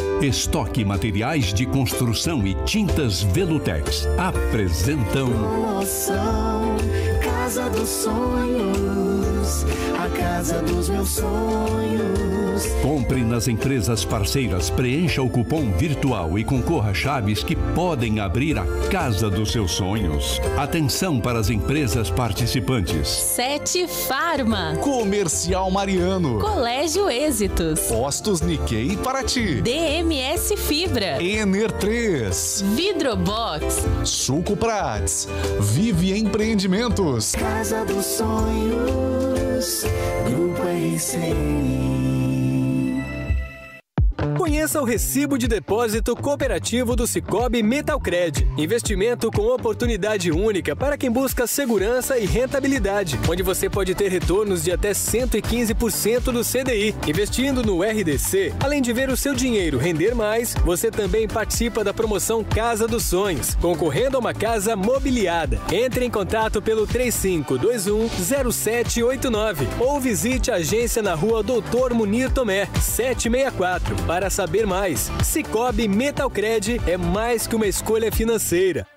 Estoque Materiais de Construção e Tintas Velutex apresentam Promoção Casa dos Sonhos. Casa dos meus sonhos. Compre nas empresas parceiras, preencha o cupom virtual e concorra a chaves que podem abrir a casa dos seus sonhos. Atenção para as empresas participantes. Sete Farma. Comercial Mariano. Colégio Êxitos. Postos Nikkei Paraty. DMS Fibra. Ener 3. Vidrobox. Suco Prats. Vive Empreendimentos. Casa dos Sonhos. Grupo RCN. Conheça o recibo de depósito cooperativo do Cicobi Metalcred. Investimento com oportunidade única para quem busca segurança e rentabilidade, onde você pode ter retornos de até 115% do CDI. Investindo no RDC, além de ver o seu dinheiro render mais, você também participa da promoção Casa dos Sonhos, concorrendo a uma casa mobiliada. Entre em contato pelo 3521 0789 ou visite a agência na rua Doutor Munir Tomé, 764 para saber mais. Cicobi Metalcred é mais que uma escolha financeira.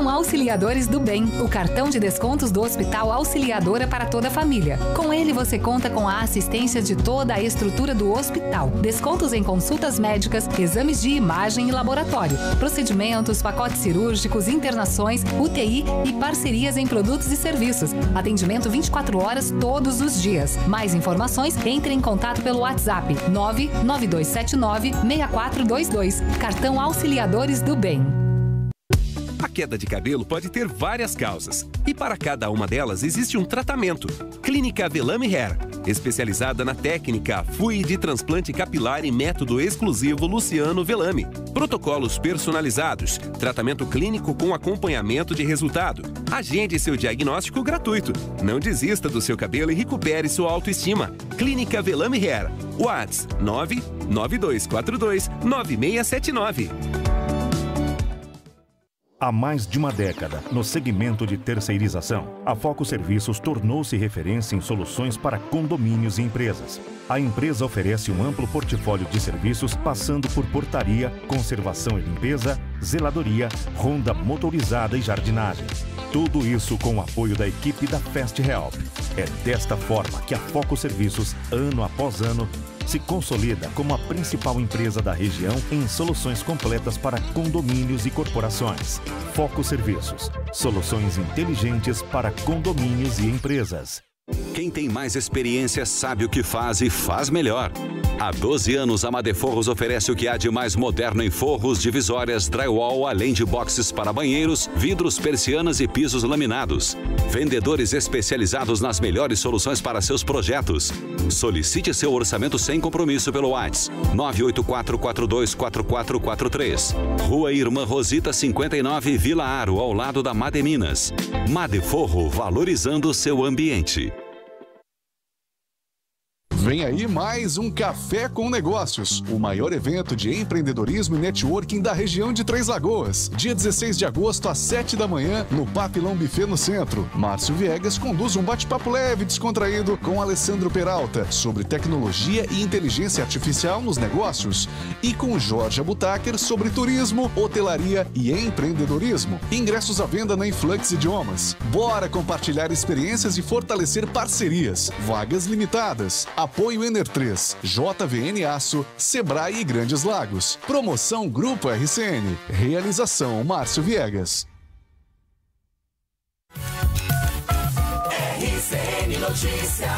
Cartão Auxiliadores do Bem, o cartão de descontos do Hospital Auxiliadora para toda a família. Com ele você conta com a assistência de toda a estrutura do hospital, descontos em consultas médicas, exames de imagem e laboratório, procedimentos, pacotes cirúrgicos, internações, UTI e parcerias em produtos e serviços. Atendimento 24 horas todos os dias. Mais informações, entre em contato pelo WhatsApp 99279 6422. Cartão Auxiliadores do Bem. Queda de cabelo pode ter várias causas e para cada uma delas existe um tratamento. Clínica Velame Hair. especializada na técnica FUI de transplante capilar e método exclusivo Luciano Velame. Protocolos personalizados, tratamento clínico com acompanhamento de resultado. Agende seu diagnóstico gratuito. Não desista do seu cabelo e recupere sua autoestima. Clínica Velame Hair. Whats 99242 9679. Há mais de uma década, no segmento de terceirização, a Foco Serviços tornou-se referência em soluções para condomínios e empresas. A empresa oferece um amplo portfólio de serviços, passando por portaria, conservação e limpeza, zeladoria, ronda motorizada e jardinagem. Tudo isso com o apoio da equipe da Fast Help. É desta forma que a Foco Serviços, ano após ano, se consolida como a principal empresa da região em soluções completas para condomínios e corporações. Foco Serviços. Soluções inteligentes para condomínios e empresas. Quem tem mais experiência sabe o que faz e faz melhor. Há 12 anos, a Madeforros oferece o que há de mais moderno em forros, divisórias, drywall, além de boxes para banheiros, vidros, persianas e pisos laminados. Vendedores especializados nas melhores soluções para seus projetos. Solicite seu orçamento sem compromisso pelo WhatsApp 984424443. Rua Irmã Rosita 59, Vila Aro, ao lado da Mademinas. Madeforro, valorizando seu ambiente. Vem aí mais um Café com Negócios, o maior evento de empreendedorismo e networking da região de Três Lagoas. Dia 16 de agosto, às 7 da manhã, no Papilão Buffet no centro. Márcio Viegas conduz um bate-papo leve e descontraído com Alessandro Peralta sobre tecnologia e inteligência artificial nos negócios. E com Jorge Abutaker sobre turismo, hotelaria e empreendedorismo. Ingressos à venda na Influx Idiomas. Bora compartilhar experiências e fortalecer parcerias. Vagas limitadas. Apoio Ener 3, JVN Aço, Sebrae e Grandes Lagos. Promoção Grupo RCN. Realização Márcio Viegas. RCN Notícias.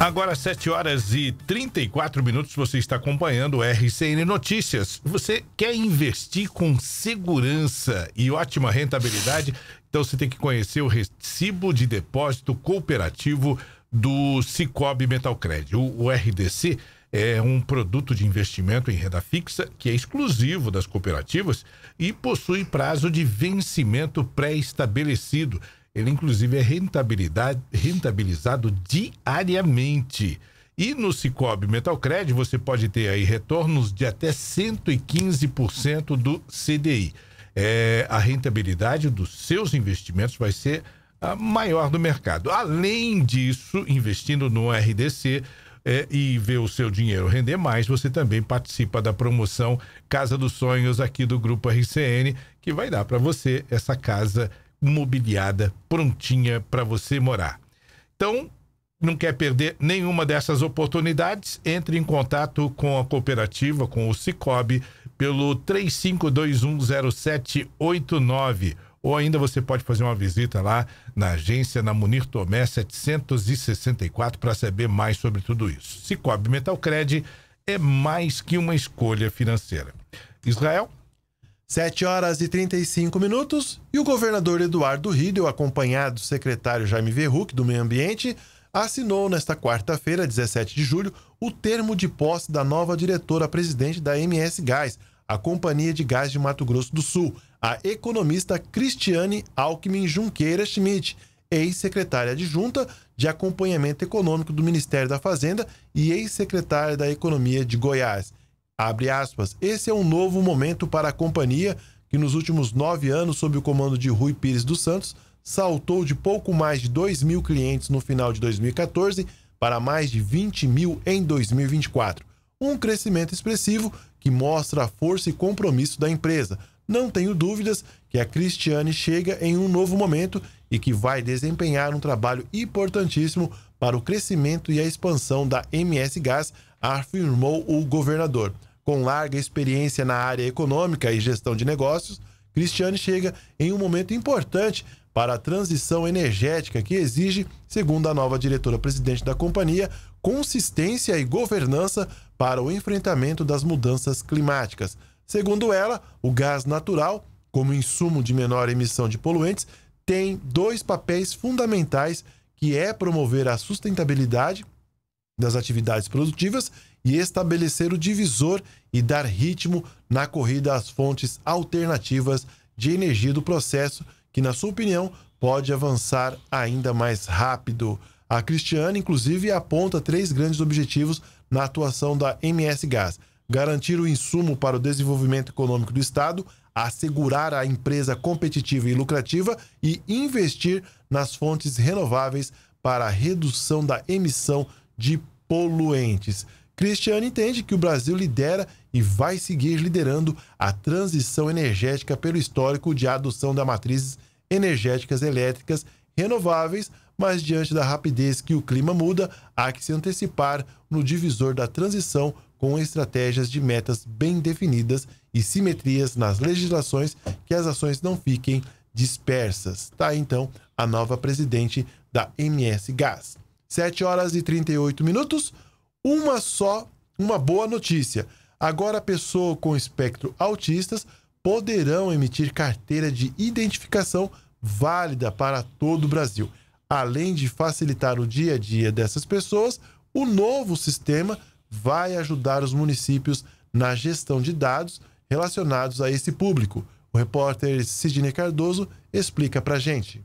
Agora, 7 horas e 34 minutos, você está acompanhando o RCN Notícias. Você quer investir com segurança e ótima rentabilidade? Então você tem que conhecer o recibo de depósito cooperativo do Cicobi Metalcred. O, o RDC é um produto de investimento em renda fixa que é exclusivo das cooperativas e possui prazo de vencimento pré-estabelecido. Ele, inclusive, é rentabilizado diariamente. E no Cicobi Metalcred você pode ter aí retornos de até 115% do CDI. É, a rentabilidade dos seus investimentos vai ser a maior do mercado. Além disso, investindo no RDC, é, e ver o seu dinheiro render mais, você também participa da promoção Casa dos Sonhos aqui do Grupo RCN, que vai dar para você essa casa mobiliada, prontinha para você morar. Então, não quer perder nenhuma dessas oportunidades? Entre em contato com a cooperativa, com o Cicobi, pelo 35210789 ou ainda você pode fazer uma visita lá na agência na Munir Tomé 764 para saber mais sobre tudo isso. Cicobi Metalcred é mais que uma escolha financeira. Israel? 7 horas e 35 minutos e o governador Eduardo Riedel, acompanhado do secretário Jaime Verruc do Meio Ambiente, assinou nesta quarta-feira, 17 de julho, o termo de posse da nova diretora-presidente da MS Gás, a Companhia de Gás de Mato Grosso do Sul, a economista Cristiane Alckmin Junqueira Schmidt, ex-secretária adjunta de acompanhamento econômico do Ministério da Fazenda e ex-secretária da Economia de Goiás. Abre aspas, esse é um novo momento para a companhia que nos últimos nove anos, sob o comando de Rui Pires dos Santos, saltou de pouco mais de 2 mil clientes no final de 2014 para mais de 20 mil em 2024. Um crescimento expressivo que mostra a força e compromisso da empresa, não tenho dúvidas que a Cristiane chega em um novo momento e que vai desempenhar um trabalho importantíssimo para o crescimento e a expansão da MS Gás, afirmou o governador. Com larga experiência na área econômica e gestão de negócios, Cristiane chega em um momento importante para a transição energética que exige, segundo a nova diretora-presidente da companhia, consistência e governança para o enfrentamento das mudanças climáticas. Segundo ela, o gás natural, como insumo de menor emissão de poluentes, tem dois papéis fundamentais, que é promover a sustentabilidade das atividades produtivas e estabelecer o divisor e dar ritmo na corrida às fontes alternativas de energia do processo, que, na sua opinião, pode avançar ainda mais rápido. A Cristiane, inclusive, aponta três grandes objetivos na atuação da MS Gás: garantir o insumo para o desenvolvimento econômico do Estado, assegurar a empresa competitiva e lucrativa e investir nas fontes renováveis para a redução da emissão de poluentes. Cristiano entende que o Brasil lidera e vai seguir liderando a transição energética pelo histórico de adoção de matrizes energéticas elétricas renováveis, mas diante da rapidez que o clima muda, há que se antecipar no divisor da transição com estratégias de metas bem definidas e simetrias nas legislações que as ações não fiquem dispersas. Tá então a nova presidente da MS Gás. 7 horas e 38 minutos. Uma só, uma boa notícia. Agora, a pessoa com espectro autistas poderão emitir carteira de identificação válida para todo o Brasil. Além de facilitar o dia a dia dessas pessoas, o novo sistema vai ajudar os municípios na gestão de dados relacionados a esse público. O repórter Sidney Cardoso explica para gente.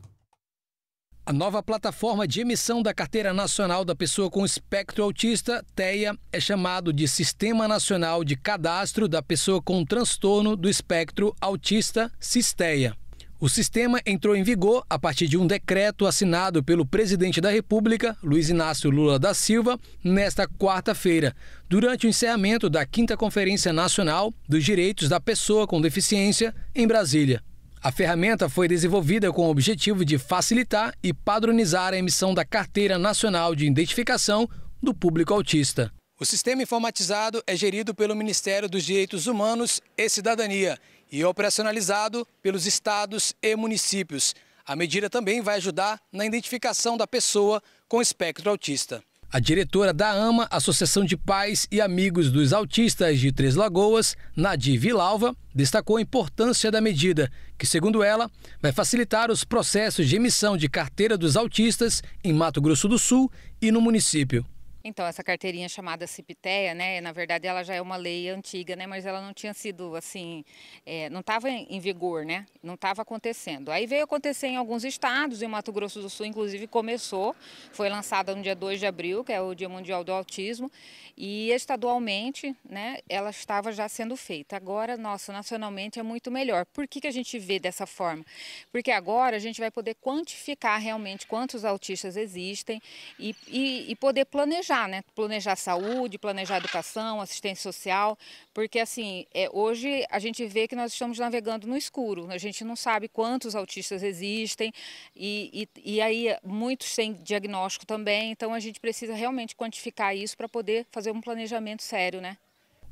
A nova plataforma de emissão da Carteira Nacional da Pessoa com Espectro Autista, TEA, é chamado de Sistema Nacional de Cadastro da Pessoa com Transtorno do Espectro Autista, SISTEA. O sistema entrou em vigor a partir de um decreto assinado pelo presidente da República, Luiz Inácio Lula da Silva, nesta quarta-feira, durante o encerramento da 5 Conferência Nacional dos Direitos da Pessoa com Deficiência, em Brasília. A ferramenta foi desenvolvida com o objetivo de facilitar e padronizar a emissão da Carteira Nacional de Identificação do Público Autista. O sistema informatizado é gerido pelo Ministério dos Direitos Humanos e Cidadania e operacionalizado pelos estados e municípios. A medida também vai ajudar na identificação da pessoa com espectro autista. A diretora da AMA, Associação de Pais e Amigos dos Autistas de Três Lagoas, Nadir Vilalva, destacou a importância da medida, que, segundo ela, vai facilitar os processos de emissão de carteira dos autistas em Mato Grosso do Sul e no município. Então, essa carteirinha chamada CIPTEA, né, na verdade ela já é uma lei antiga, né, mas ela não tinha sido assim, é, não estava em vigor, né, não estava acontecendo. Aí veio acontecer em alguns estados, em Mato Grosso do Sul, inclusive começou, foi lançada no dia 2 de abril, que é o Dia Mundial do Autismo, e estadualmente, né, ela estava já sendo feita. Agora, nossa, nacionalmente é muito melhor. Por que, que a gente vê dessa forma? Porque agora a gente vai poder quantificar realmente quantos autistas existem e, e, e poder planejar planejar, né? Planejar saúde, planejar educação, assistência social, porque assim, é, hoje a gente vê que nós estamos navegando no escuro, a gente não sabe quantos autistas existem e, e, e aí muitos sem diagnóstico também, então a gente precisa realmente quantificar isso para poder fazer um planejamento sério, né?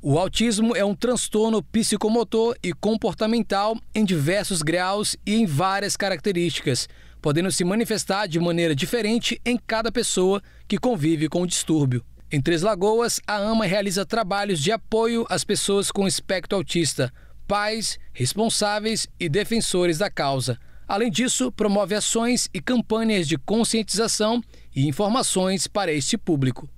O autismo é um transtorno psicomotor e comportamental em diversos graus e em várias características podendo se manifestar de maneira diferente em cada pessoa que convive com o distúrbio. Em Três Lagoas, a AMA realiza trabalhos de apoio às pessoas com espectro autista, pais, responsáveis e defensores da causa. Além disso, promove ações e campanhas de conscientização e informações para este público.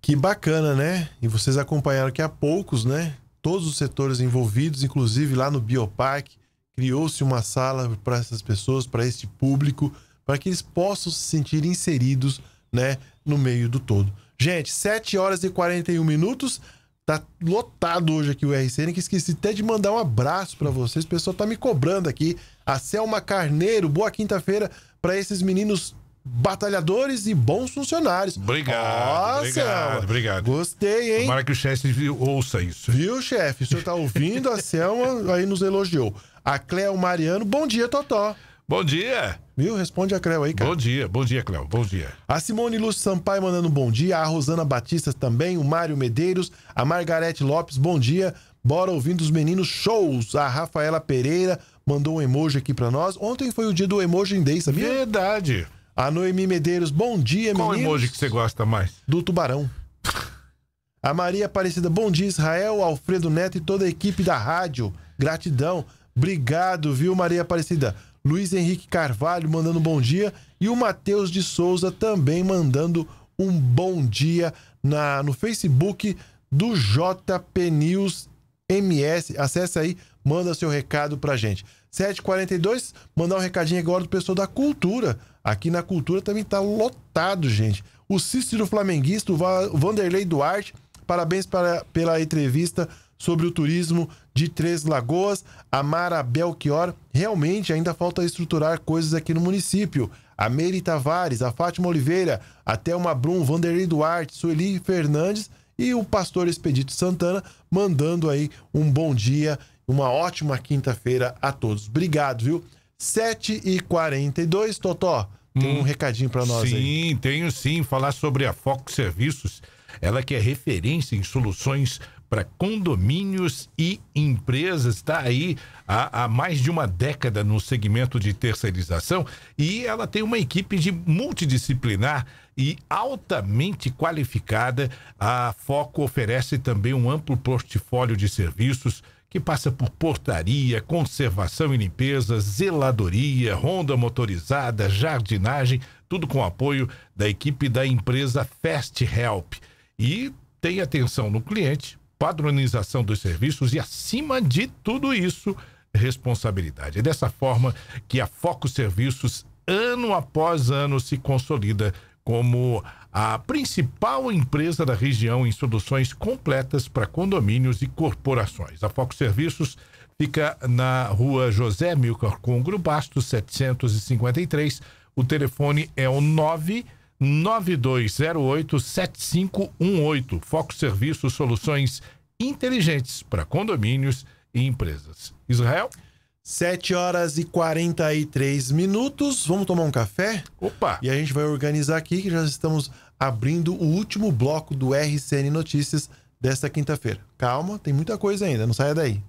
Que bacana, né? E vocês acompanharam que há poucos, né? Todos os setores envolvidos, inclusive lá no Bioparque, criou-se uma sala para essas pessoas, para este público, para que eles possam se sentir inseridos, né, no meio do todo. Gente, 7 horas e 41 minutos. Tá lotado hoje aqui o RCN, que esqueci até de mandar um abraço para vocês. O pessoal tá me cobrando aqui. A Selma Carneiro, boa quinta-feira para esses meninos batalhadores e bons funcionários. Obrigado, obrigado, Selma. obrigado. Gostei, hein? Tomara que o chefe ouça isso. Viu, chefe? O senhor tá ouvindo? A Selma aí nos elogiou. A Cleo Mariano, bom dia, Totó. Bom dia. Viu? Responde a Cleo aí, cara. Bom dia, bom dia, Cleo. Bom dia. A Simone Lúcio Sampaio mandando um bom dia. A Rosana Batista também. O Mário Medeiros. A Margarete Lopes, bom dia. Bora ouvindo os meninos shows. A Rafaela Pereira mandou um emoji aqui para nós. Ontem foi o dia do emoji day, sabia? Verdade. A Noemi Medeiros, bom dia, Qual meninos. emoji que você gosta mais? Do tubarão. A Maria Aparecida, bom dia, Israel, Alfredo Neto e toda a equipe da rádio. Gratidão. Obrigado, viu, Maria Aparecida? Luiz Henrique Carvalho mandando bom dia e o Matheus de Souza também mandando um bom dia na, no Facebook do JP News MS. Acesse aí, manda seu recado pra gente. 7h42, mandar um recadinho agora do pessoal da Cultura. Aqui na Cultura também tá lotado, gente. O Cícero Flamenguista, o Vanderlei Duarte, parabéns para, pela entrevista sobre o turismo de Três Lagoas. A Mara Belchior, realmente ainda falta estruturar coisas aqui no município. A Meire Tavares, a Fátima Oliveira, a Thelma Brum, Vanderlei Duarte, Sueli Fernandes e o pastor Expedito Santana mandando aí um bom dia, uma ótima quinta-feira a todos. Obrigado, viu? 7h42, Totó, tem um recadinho para nós sim, aí. tenho sim. Falar sobre a Foco Serviços. Ela que é referência em soluções para condomínios e empresas. Está aí há, há mais de uma década no segmento de terceirização e ela tem uma equipe de multidisciplinar e altamente qualificada. A Foco oferece também um amplo portfólio de serviços que passa por portaria, conservação e limpeza, zeladoria, ronda motorizada, jardinagem, tudo com apoio da equipe da empresa Fast Help. E tem atenção no cliente, padronização dos serviços e, acima de tudo isso, responsabilidade. É dessa forma que a Foco Serviços, ano após ano, se consolida como a principal empresa da região em soluções completas para condomínios e corporações. A Foco Serviços fica na rua José Milcar Congro Bastos, 753. O telefone é o 99208-7518. Foco Serviços, soluções inteligentes para condomínios e empresas. Israel? 7 horas e 43 minutos. Vamos tomar um café? Opa! E a gente vai organizar aqui que já estamos abrindo o último bloco do RCN Notícias desta quinta-feira. Calma, tem muita coisa ainda, não saia daí.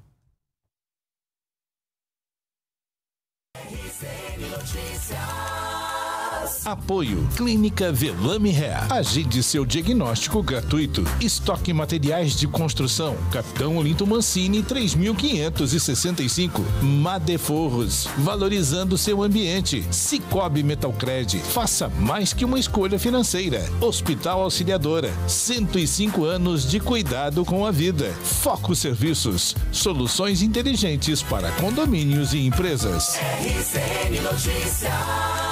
Apoio Clínica Velame Hair. Agende seu diagnóstico gratuito. Estoque materiais de construção. Capitão Olinto Mancini 3565. Madeforros. Valorizando seu ambiente. Cicobi Metalcred. Faça mais que uma escolha financeira. Hospital Auxiliadora. 105 anos de cuidado com a vida. Foco Serviços. Soluções inteligentes para condomínios e empresas. RCN Notícias.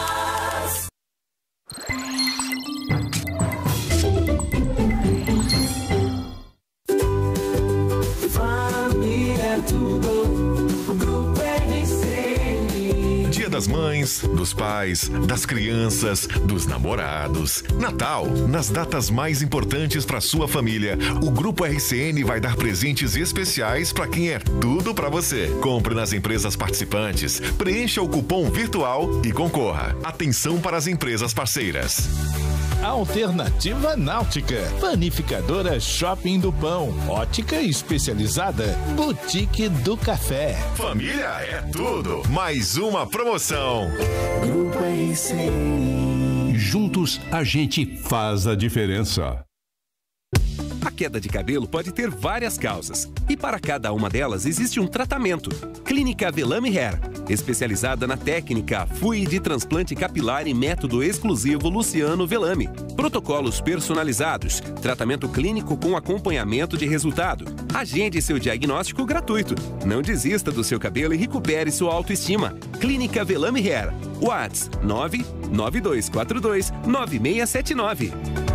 Família das mães, dos pais, das crianças, dos namorados. Natal, nas datas mais importantes para sua família, o Grupo RCN vai dar presentes especiais para quem é tudo para você. Compre nas empresas participantes, preencha o cupom virtual e concorra. Atenção para as empresas parceiras. Alternativa Náutica, Panificadora Shopping do Pão, Ótica Especializada, Boutique do Café. Família é tudo. Mais uma promoção. Grupo. Juntos a gente faz a diferença. A queda de cabelo pode ter várias causas e para cada uma delas existe um tratamento. Clínica Velame Hair, especializada na técnica FUI de transplante capilar e método exclusivo Luciano Velame. Protocolos personalizados, tratamento clínico com acompanhamento de resultado. Agende seu diagnóstico gratuito. Não desista do seu cabelo e recupere sua autoestima. Clínica Velame Hair. Whats 99242 9679.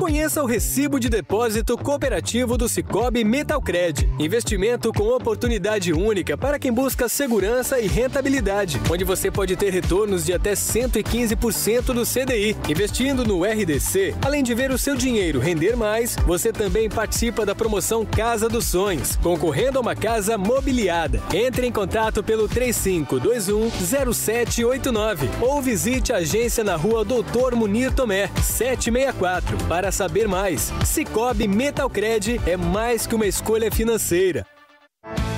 Conheça o recibo de depósito cooperativo do Cicobi Metalcred. Investimento com oportunidade única para quem busca segurança e rentabilidade, onde você pode ter retornos de até 115% do CDI. Investindo no RDC, além de ver o seu dinheiro render mais, você também participa da promoção Casa dos Sonhos, concorrendo a uma casa mobiliada. Entre em contato pelo 3521 0789 ou visite a agência na rua Doutor Munir Tomé, 764 para saber mais. Cicobi Metalcred é mais que uma escolha financeira.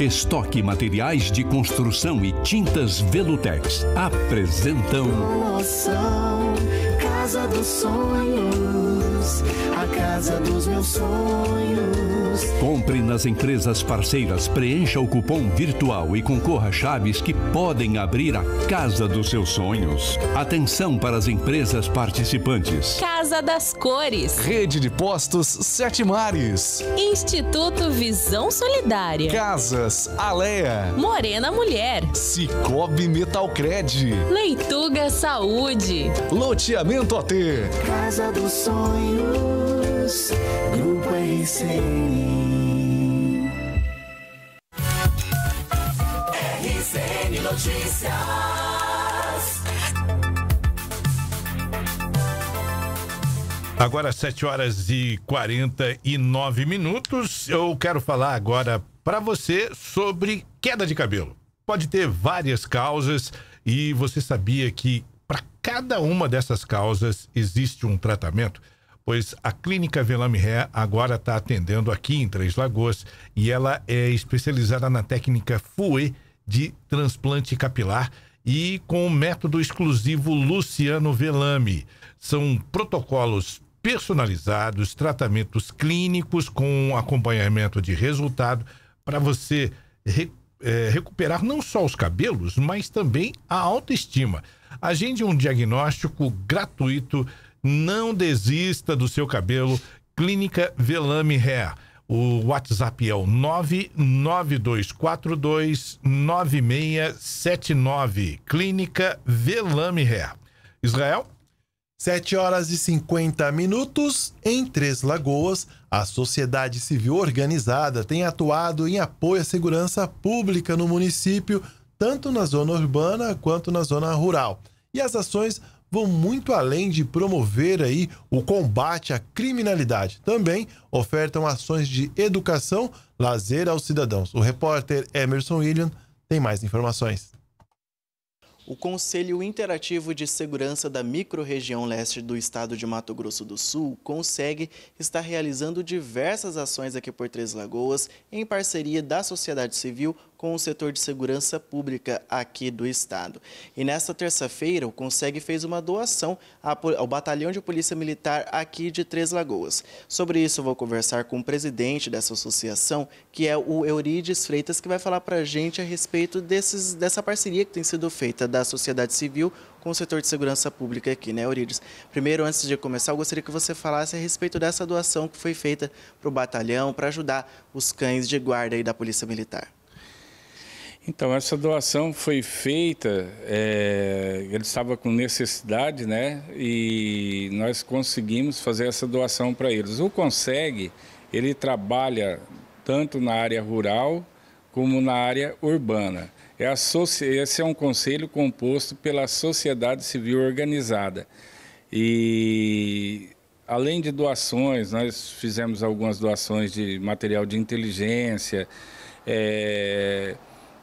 Estoque Materiais de Construção e Tintas Velutex apresentam Casa dos Sonhos, a casa dos meus sonhos. Compre nas empresas parceiras, preencha o cupom virtual e concorra a chaves que podem abrir a casa dos seus sonhos. Atenção para as empresas participantes. Casa das Cores. Rede de Postos Sete Mares. Instituto Visão Solidária. Casas Alea. Morena Mulher. Cicobi Metalcred. Leituga Saúde. Loteamento AT. Casa dos Sonhos, Grupo RCN. Notícias. Agora, 7 horas e 49 minutos. Eu quero falar agora para você sobre queda de cabelo. Pode ter várias causas e você sabia que para cada uma dessas causas existe um tratamento? Pois a Clínica Velame Hair agora está atendendo aqui em Três Lagoas e ela é especializada na técnica FUE de transplante capilar e com o método exclusivo Luciano Velame. São protocolos personalizados, tratamentos clínicos com acompanhamento de resultado para você re- eh, recuperar não só os cabelos, mas também a autoestima. Agende um diagnóstico gratuito, não desista do seu cabelo. Clínica Velame Hair. O WhatsApp é o 99242 9679. Clínica Velame Hair. Israel? 7 horas e 50 minutos em Três Lagoas. A sociedade civil organizada tem atuado em apoio à segurança pública no município, tanto na zona urbana quanto na zona rural. E as ações vão muito além de promover aí o combate à criminalidade. Também ofertam ações de educação, lazer aos cidadãos. O repórter Emerson William tem mais informações. O Conselho Interativo de Segurança da Microrregião Leste do Estado de Mato Grosso do Sul, CONSEG, está realizando diversas ações aqui por Três Lagoas, em parceria da sociedade civil com o setor de segurança pública aqui do estado. E nesta terça-feira, o CONSEG fez uma doação ao Batalhão de Polícia Militar aqui de Três Lagoas. Sobre isso, vou conversar com o presidente dessa associação, que é o Eurides Freitas, que vai falar para a gente a respeito desses, dessa parceria que tem sido feita da sociedade civil com o setor de segurança pública aqui, né, Eurides? Primeiro, antes de começar, eu gostaria que você falasse a respeito dessa doação que foi feita para o batalhão, para ajudar os cães de guarda aí da Polícia Militar. Então, essa doação foi feita, é, ele estava com necessidade, né? E nós conseguimos fazer essa doação para eles. O Consegue, ele trabalha tanto na área rural como na área urbana. É esse é um conselho composto pela sociedade civil organizada. E além de doações, nós fizemos algumas doações de material de inteligência, é,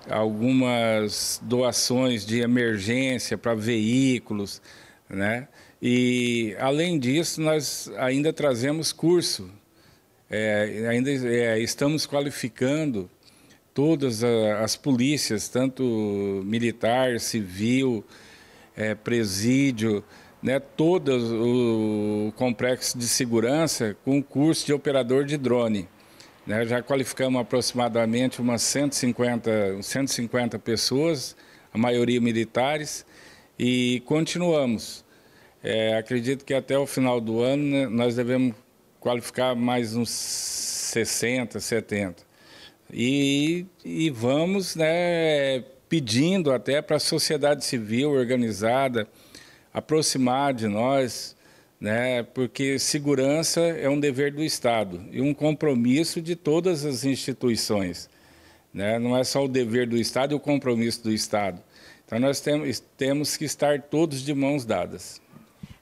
algumas doações de emergência para veículos, né? E além disso, nós ainda trazemos curso, é, ainda é, estamos qualificando todas as polícias, tanto militar, civil, é, presídio, né, todo o complexo de segurança com curso de operador de drone. Né, já qualificamos aproximadamente umas 150, 150 pessoas, a maioria militares, e continuamos. É, acredito que até o final do ano né, nós devemos qualificar mais uns 60, 70. E, e vamos né, pedindo até para a sociedade civil organizada aproximar de nós, né, porque segurança é um dever do Estado e um compromisso de todas as instituições. Né? Não é só o dever do Estado e o compromisso do Estado. Então nós temos, temos que estar todos de mãos dadas.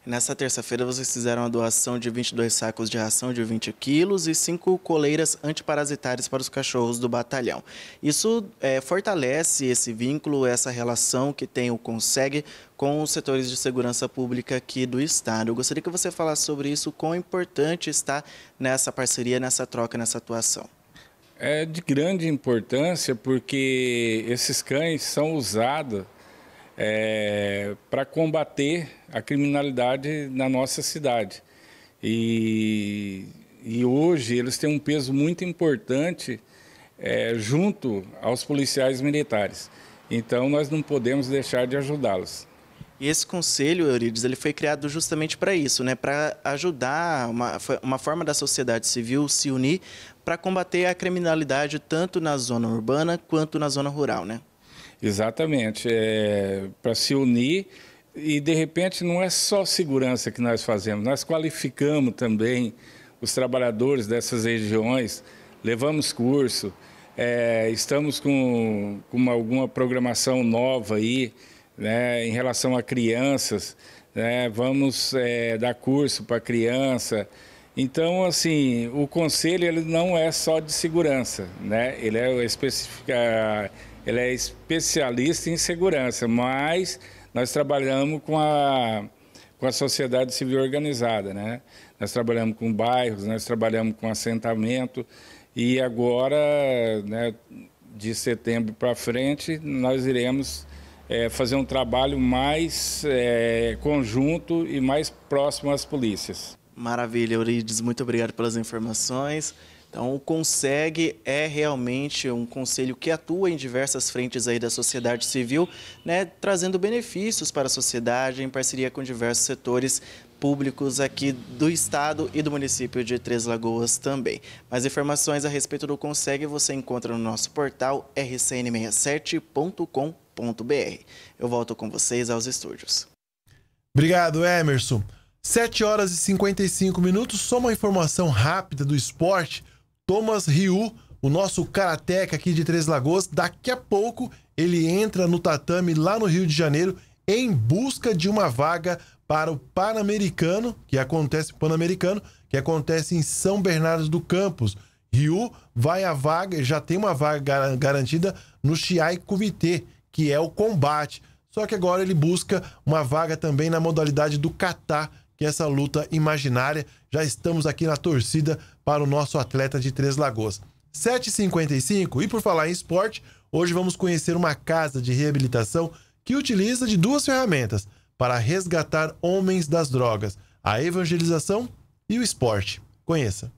Nessa terça-feira, vocês fizeram a doação de 22 sacos de ração de 20 quilos e cinco coleiras antiparasitárias para os cachorros do batalhão. Isso é, fortalece esse vínculo, essa relação que tem o Consegue com os setores de segurança pública aqui do Estado. Eu gostaria que você falasse sobre isso, quão importante está nessa parceria, nessa troca, nessa atuação. É de grande importância porque esses cães são usados é, para combater a criminalidade na nossa cidade. E, e hoje eles têm um peso muito importante é, junto aos policiais militares. Então nós não podemos deixar de ajudá-los. E esse conselho, Eurides, ele foi criado justamente para isso, né? para ajudar uma, uma forma da sociedade civil se unir para combater a criminalidade tanto na zona urbana quanto na zona rural, né? Exatamente, é, para se unir e de repente não é só segurança que nós fazemos, nós qualificamos também os trabalhadores dessas regiões, levamos curso, é, estamos com, com alguma programação nova aí, né, em relação a crianças, né, vamos é, dar curso para criança. Então, assim, o conselho ele não é só de segurança, né? Ele é especificar ele é especialista em segurança, mas nós trabalhamos com a, com a sociedade civil organizada, né? Nós trabalhamos com bairros, nós trabalhamos com assentamento e agora, né, de setembro para frente, nós iremos é, fazer um trabalho mais é, conjunto e mais próximo às polícias. Maravilha, Eurides, muito obrigado pelas informações. Então, o Consegue é realmente um conselho que atua em diversas frentes aí da sociedade civil, né, trazendo benefícios para a sociedade em parceria com diversos setores públicos aqui do estado e do município de Três Lagoas também. Mais informações a respeito do Consegue você encontra no nosso portal rcn67.com.br. Eu volto com vocês aos estúdios. Obrigado, Emerson. 7 horas e 55 minutos, só uma informação rápida do esporte. Thomas Ryu, o nosso karateca aqui de Três Lagoas, daqui a pouco ele entra no tatame lá no Rio de Janeiro em busca de uma vaga para o Pan-Americano, que acontece Pan-Americano, que acontece em São Bernardo do Campos. Ryu vai a vaga, já tem uma vaga garantida no Chiai Kumite, que é o combate. Só que agora ele busca uma vaga também na modalidade do kata, que é essa luta imaginária. Já estamos aqui na torcida para o nosso atleta de Três Lagoas. 7h55, e por falar em esporte, hoje vamos conhecer uma casa de reabilitação que utiliza de duas ferramentas para resgatar homens das drogas: a evangelização e o esporte. Conheça.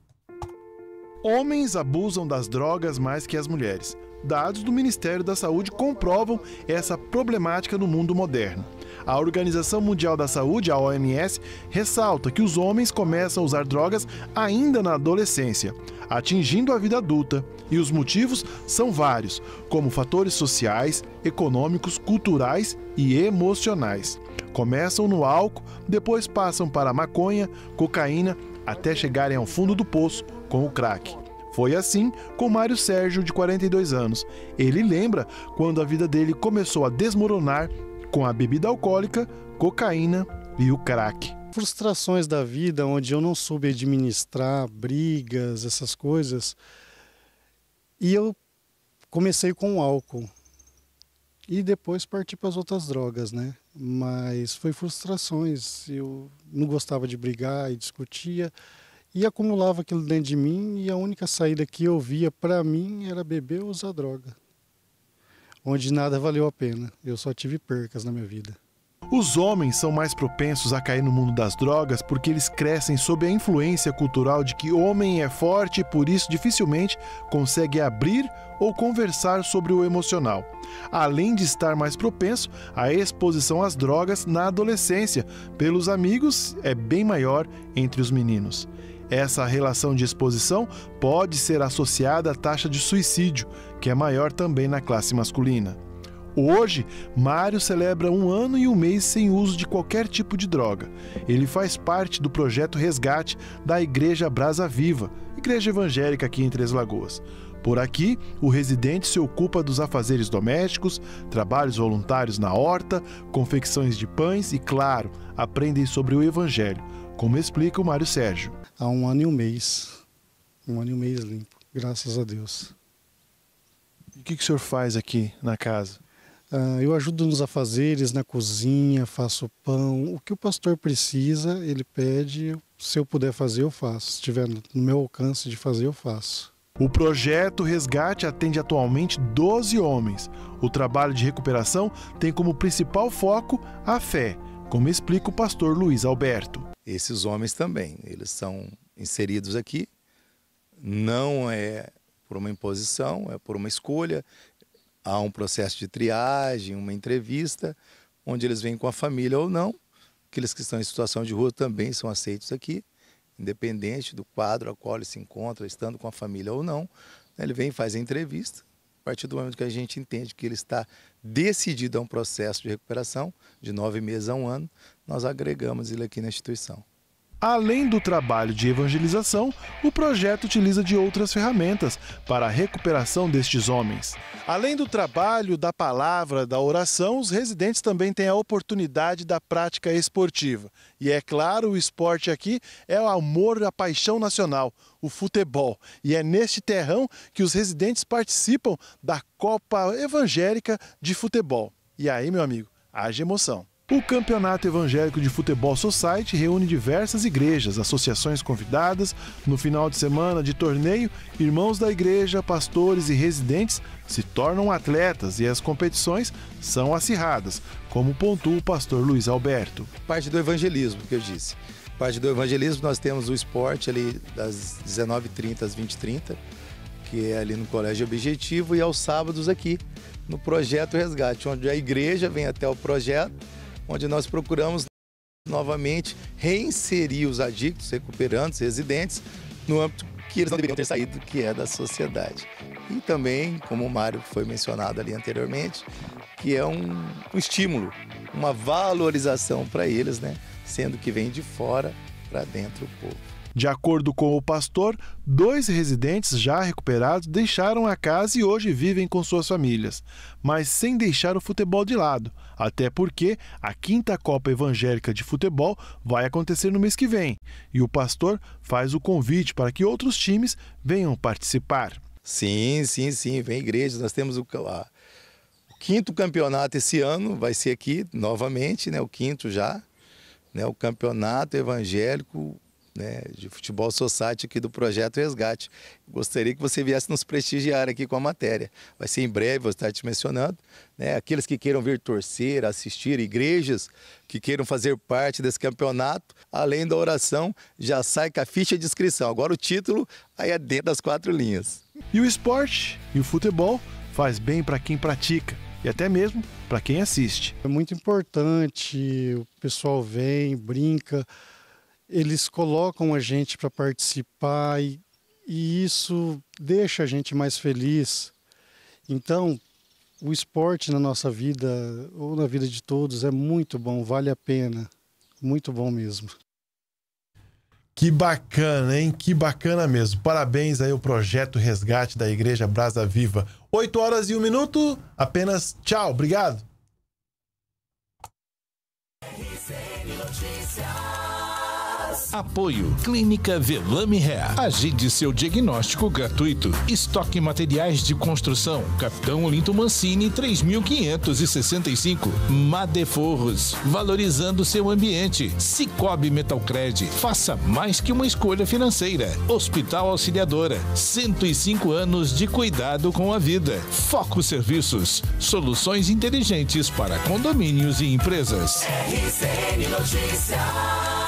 Homens abusam das drogas mais que as mulheres. Dados do Ministério da Saúde comprovam essa problemática no mundo moderno. A Organização Mundial da Saúde, a OMS, ressalta que os homens começam a usar drogas ainda na adolescência, atingindo a vida adulta. E os motivos são vários, como fatores sociais, econômicos, culturais e emocionais. Começam no álcool, depois passam para maconha, cocaína, até chegarem ao fundo do poço com o crack. Foi assim com Mário Sérgio, de 42 anos. Ele lembra quando a vida dele começou a desmoronar com a bebida alcoólica, cocaína e o crack. frustrações da vida, onde eu não soube administrar brigas, essas coisas. E eu comecei com o álcool. E depois parti para as outras drogas, né? Mas foi frustrações. Eu não gostava de brigar e discutia e acumulava aquilo dentro de mim e a única saída que eu via para mim era beber ou usar droga. Onde nada valeu a pena. Eu só tive percas na minha vida. Os homens são mais propensos a cair no mundo das drogas porque eles crescem sob a influência cultural de que homem é forte e por isso dificilmente consegue abrir ou conversar sobre o emocional. Além de estar mais propenso, a exposição às drogas na adolescência pelos amigos é bem maior entre os meninos. Essa relação de exposição pode ser associada à taxa de suicídio, que é maior também na classe masculina. Hoje, Mário celebra um ano e um mês sem uso de qualquer tipo de droga. Ele faz parte do projeto Resgate da Igreja Brasa Viva, igreja evangélica aqui em Três Lagoas. Por aqui, o residente se ocupa dos afazeres domésticos, trabalhos voluntários na horta, confecções de pães e, claro, aprendem sobre o Evangelho, como explica o Mário Sérgio. Há um ano e um mês. Um ano e um mês limpo, graças a Deus. E o que, que o senhor faz aqui na casa? Uh, eu ajudo nos afazeres, na cozinha, faço pão. O que o pastor precisa, ele pede. Se eu puder fazer, eu faço. Se estiver no meu alcance de fazer, eu faço. O projeto Resgate atende atualmente 12 homens. O trabalho de recuperação tem como principal foco a fé, como explica o pastor Luiz Alberto. Esses homens também, eles são inseridos aqui, não é por uma imposição, é por uma escolha, há um processo de triagem, uma entrevista, onde eles vêm com a família ou não. Aqueles que estão em situação de rua também são aceitos aqui, independente do quadro ao qual ele se encontra, estando com a família ou não. Ele vem e faz a entrevista. Partir do momento que a gente entende que ele está decidido a um processo de recuperação, de nove meses a um ano, nós agregamos ele aqui na instituição. Além do trabalho de evangelização, o projeto utiliza de outras ferramentas para a recuperação destes homens. Além do trabalho, da palavra, da oração, os residentes também têm a oportunidade da prática esportiva. E é claro, o esporte aqui é o amor, a paixão nacional, o futebol. E é neste terrão que os residentes participam da Copa Evangélica de Futebol. E aí, meu amigo, haja emoção. O Campeonato Evangélico de Futebol Society reúne diversas igrejas, associações convidadas. No final de semana de torneio, irmãos da igreja, pastores e residentes se tornam atletas e as competições são acirradas, como pontua o pastor Luiz Alberto. Parte do evangelismo que eu disse. Parte do evangelismo nós temos o esporte ali das 19h30 às 20h30, que é ali no Colégio Objetivo, e aos sábados aqui no Projeto Resgate, onde a igreja vem até o projeto onde nós procuramos novamente reinserir os adictos, recuperantes, residentes, no âmbito que eles não deveriam ter saído, que é da sociedade. E também, como o Mário foi mencionado ali anteriormente, que é um, um estímulo, uma valorização para eles, né? sendo que vem de fora para dentro o povo. De acordo com o pastor, dois residentes já recuperados deixaram a casa e hoje vivem com suas famílias, mas sem deixar o futebol de lado, até porque a quinta Copa Evangélica de Futebol vai acontecer no mês que vem e o pastor faz o convite para que outros times venham participar. Sim, sim, sim, vem igrejas. Nós temos o, o quinto campeonato esse ano, vai ser aqui novamente, né, o quinto já, né, o campeonato evangélico né, de futebol society aqui do projeto Resgate. Gostaria que você viesse nos prestigiar aqui com a matéria. Vai ser em breve, vou estar te mencionando. Né, aqueles que queiram vir torcer, assistir, igrejas que queiram fazer parte desse campeonato, além da oração, já sai com a ficha de inscrição. Agora o título aí é dentro das quatro linhas. E o esporte e o futebol faz bem para quem pratica e até mesmo para quem assiste. É muito importante, o pessoal vem, brinca eles colocam a gente para participar e, e isso deixa a gente mais feliz. Então, o esporte na nossa vida, ou na vida de todos, é muito bom, vale a pena. Muito bom mesmo. Que bacana, hein? Que bacana mesmo. Parabéns aí ao projeto Resgate da Igreja Brasa Viva. 8 horas e um minuto. Apenas tchau. Obrigado. Apoio Clínica Velame Hair. Agende seu diagnóstico gratuito. Estoque materiais de construção. Capitão Olinto Mancini 3565. Madeforros. Valorizando seu ambiente. Cicobi Metalcred. Faça mais que uma escolha financeira. Hospital Auxiliadora. 105 anos de cuidado com a vida. Foco Serviços. Soluções inteligentes para condomínios e empresas. RCN Notícias.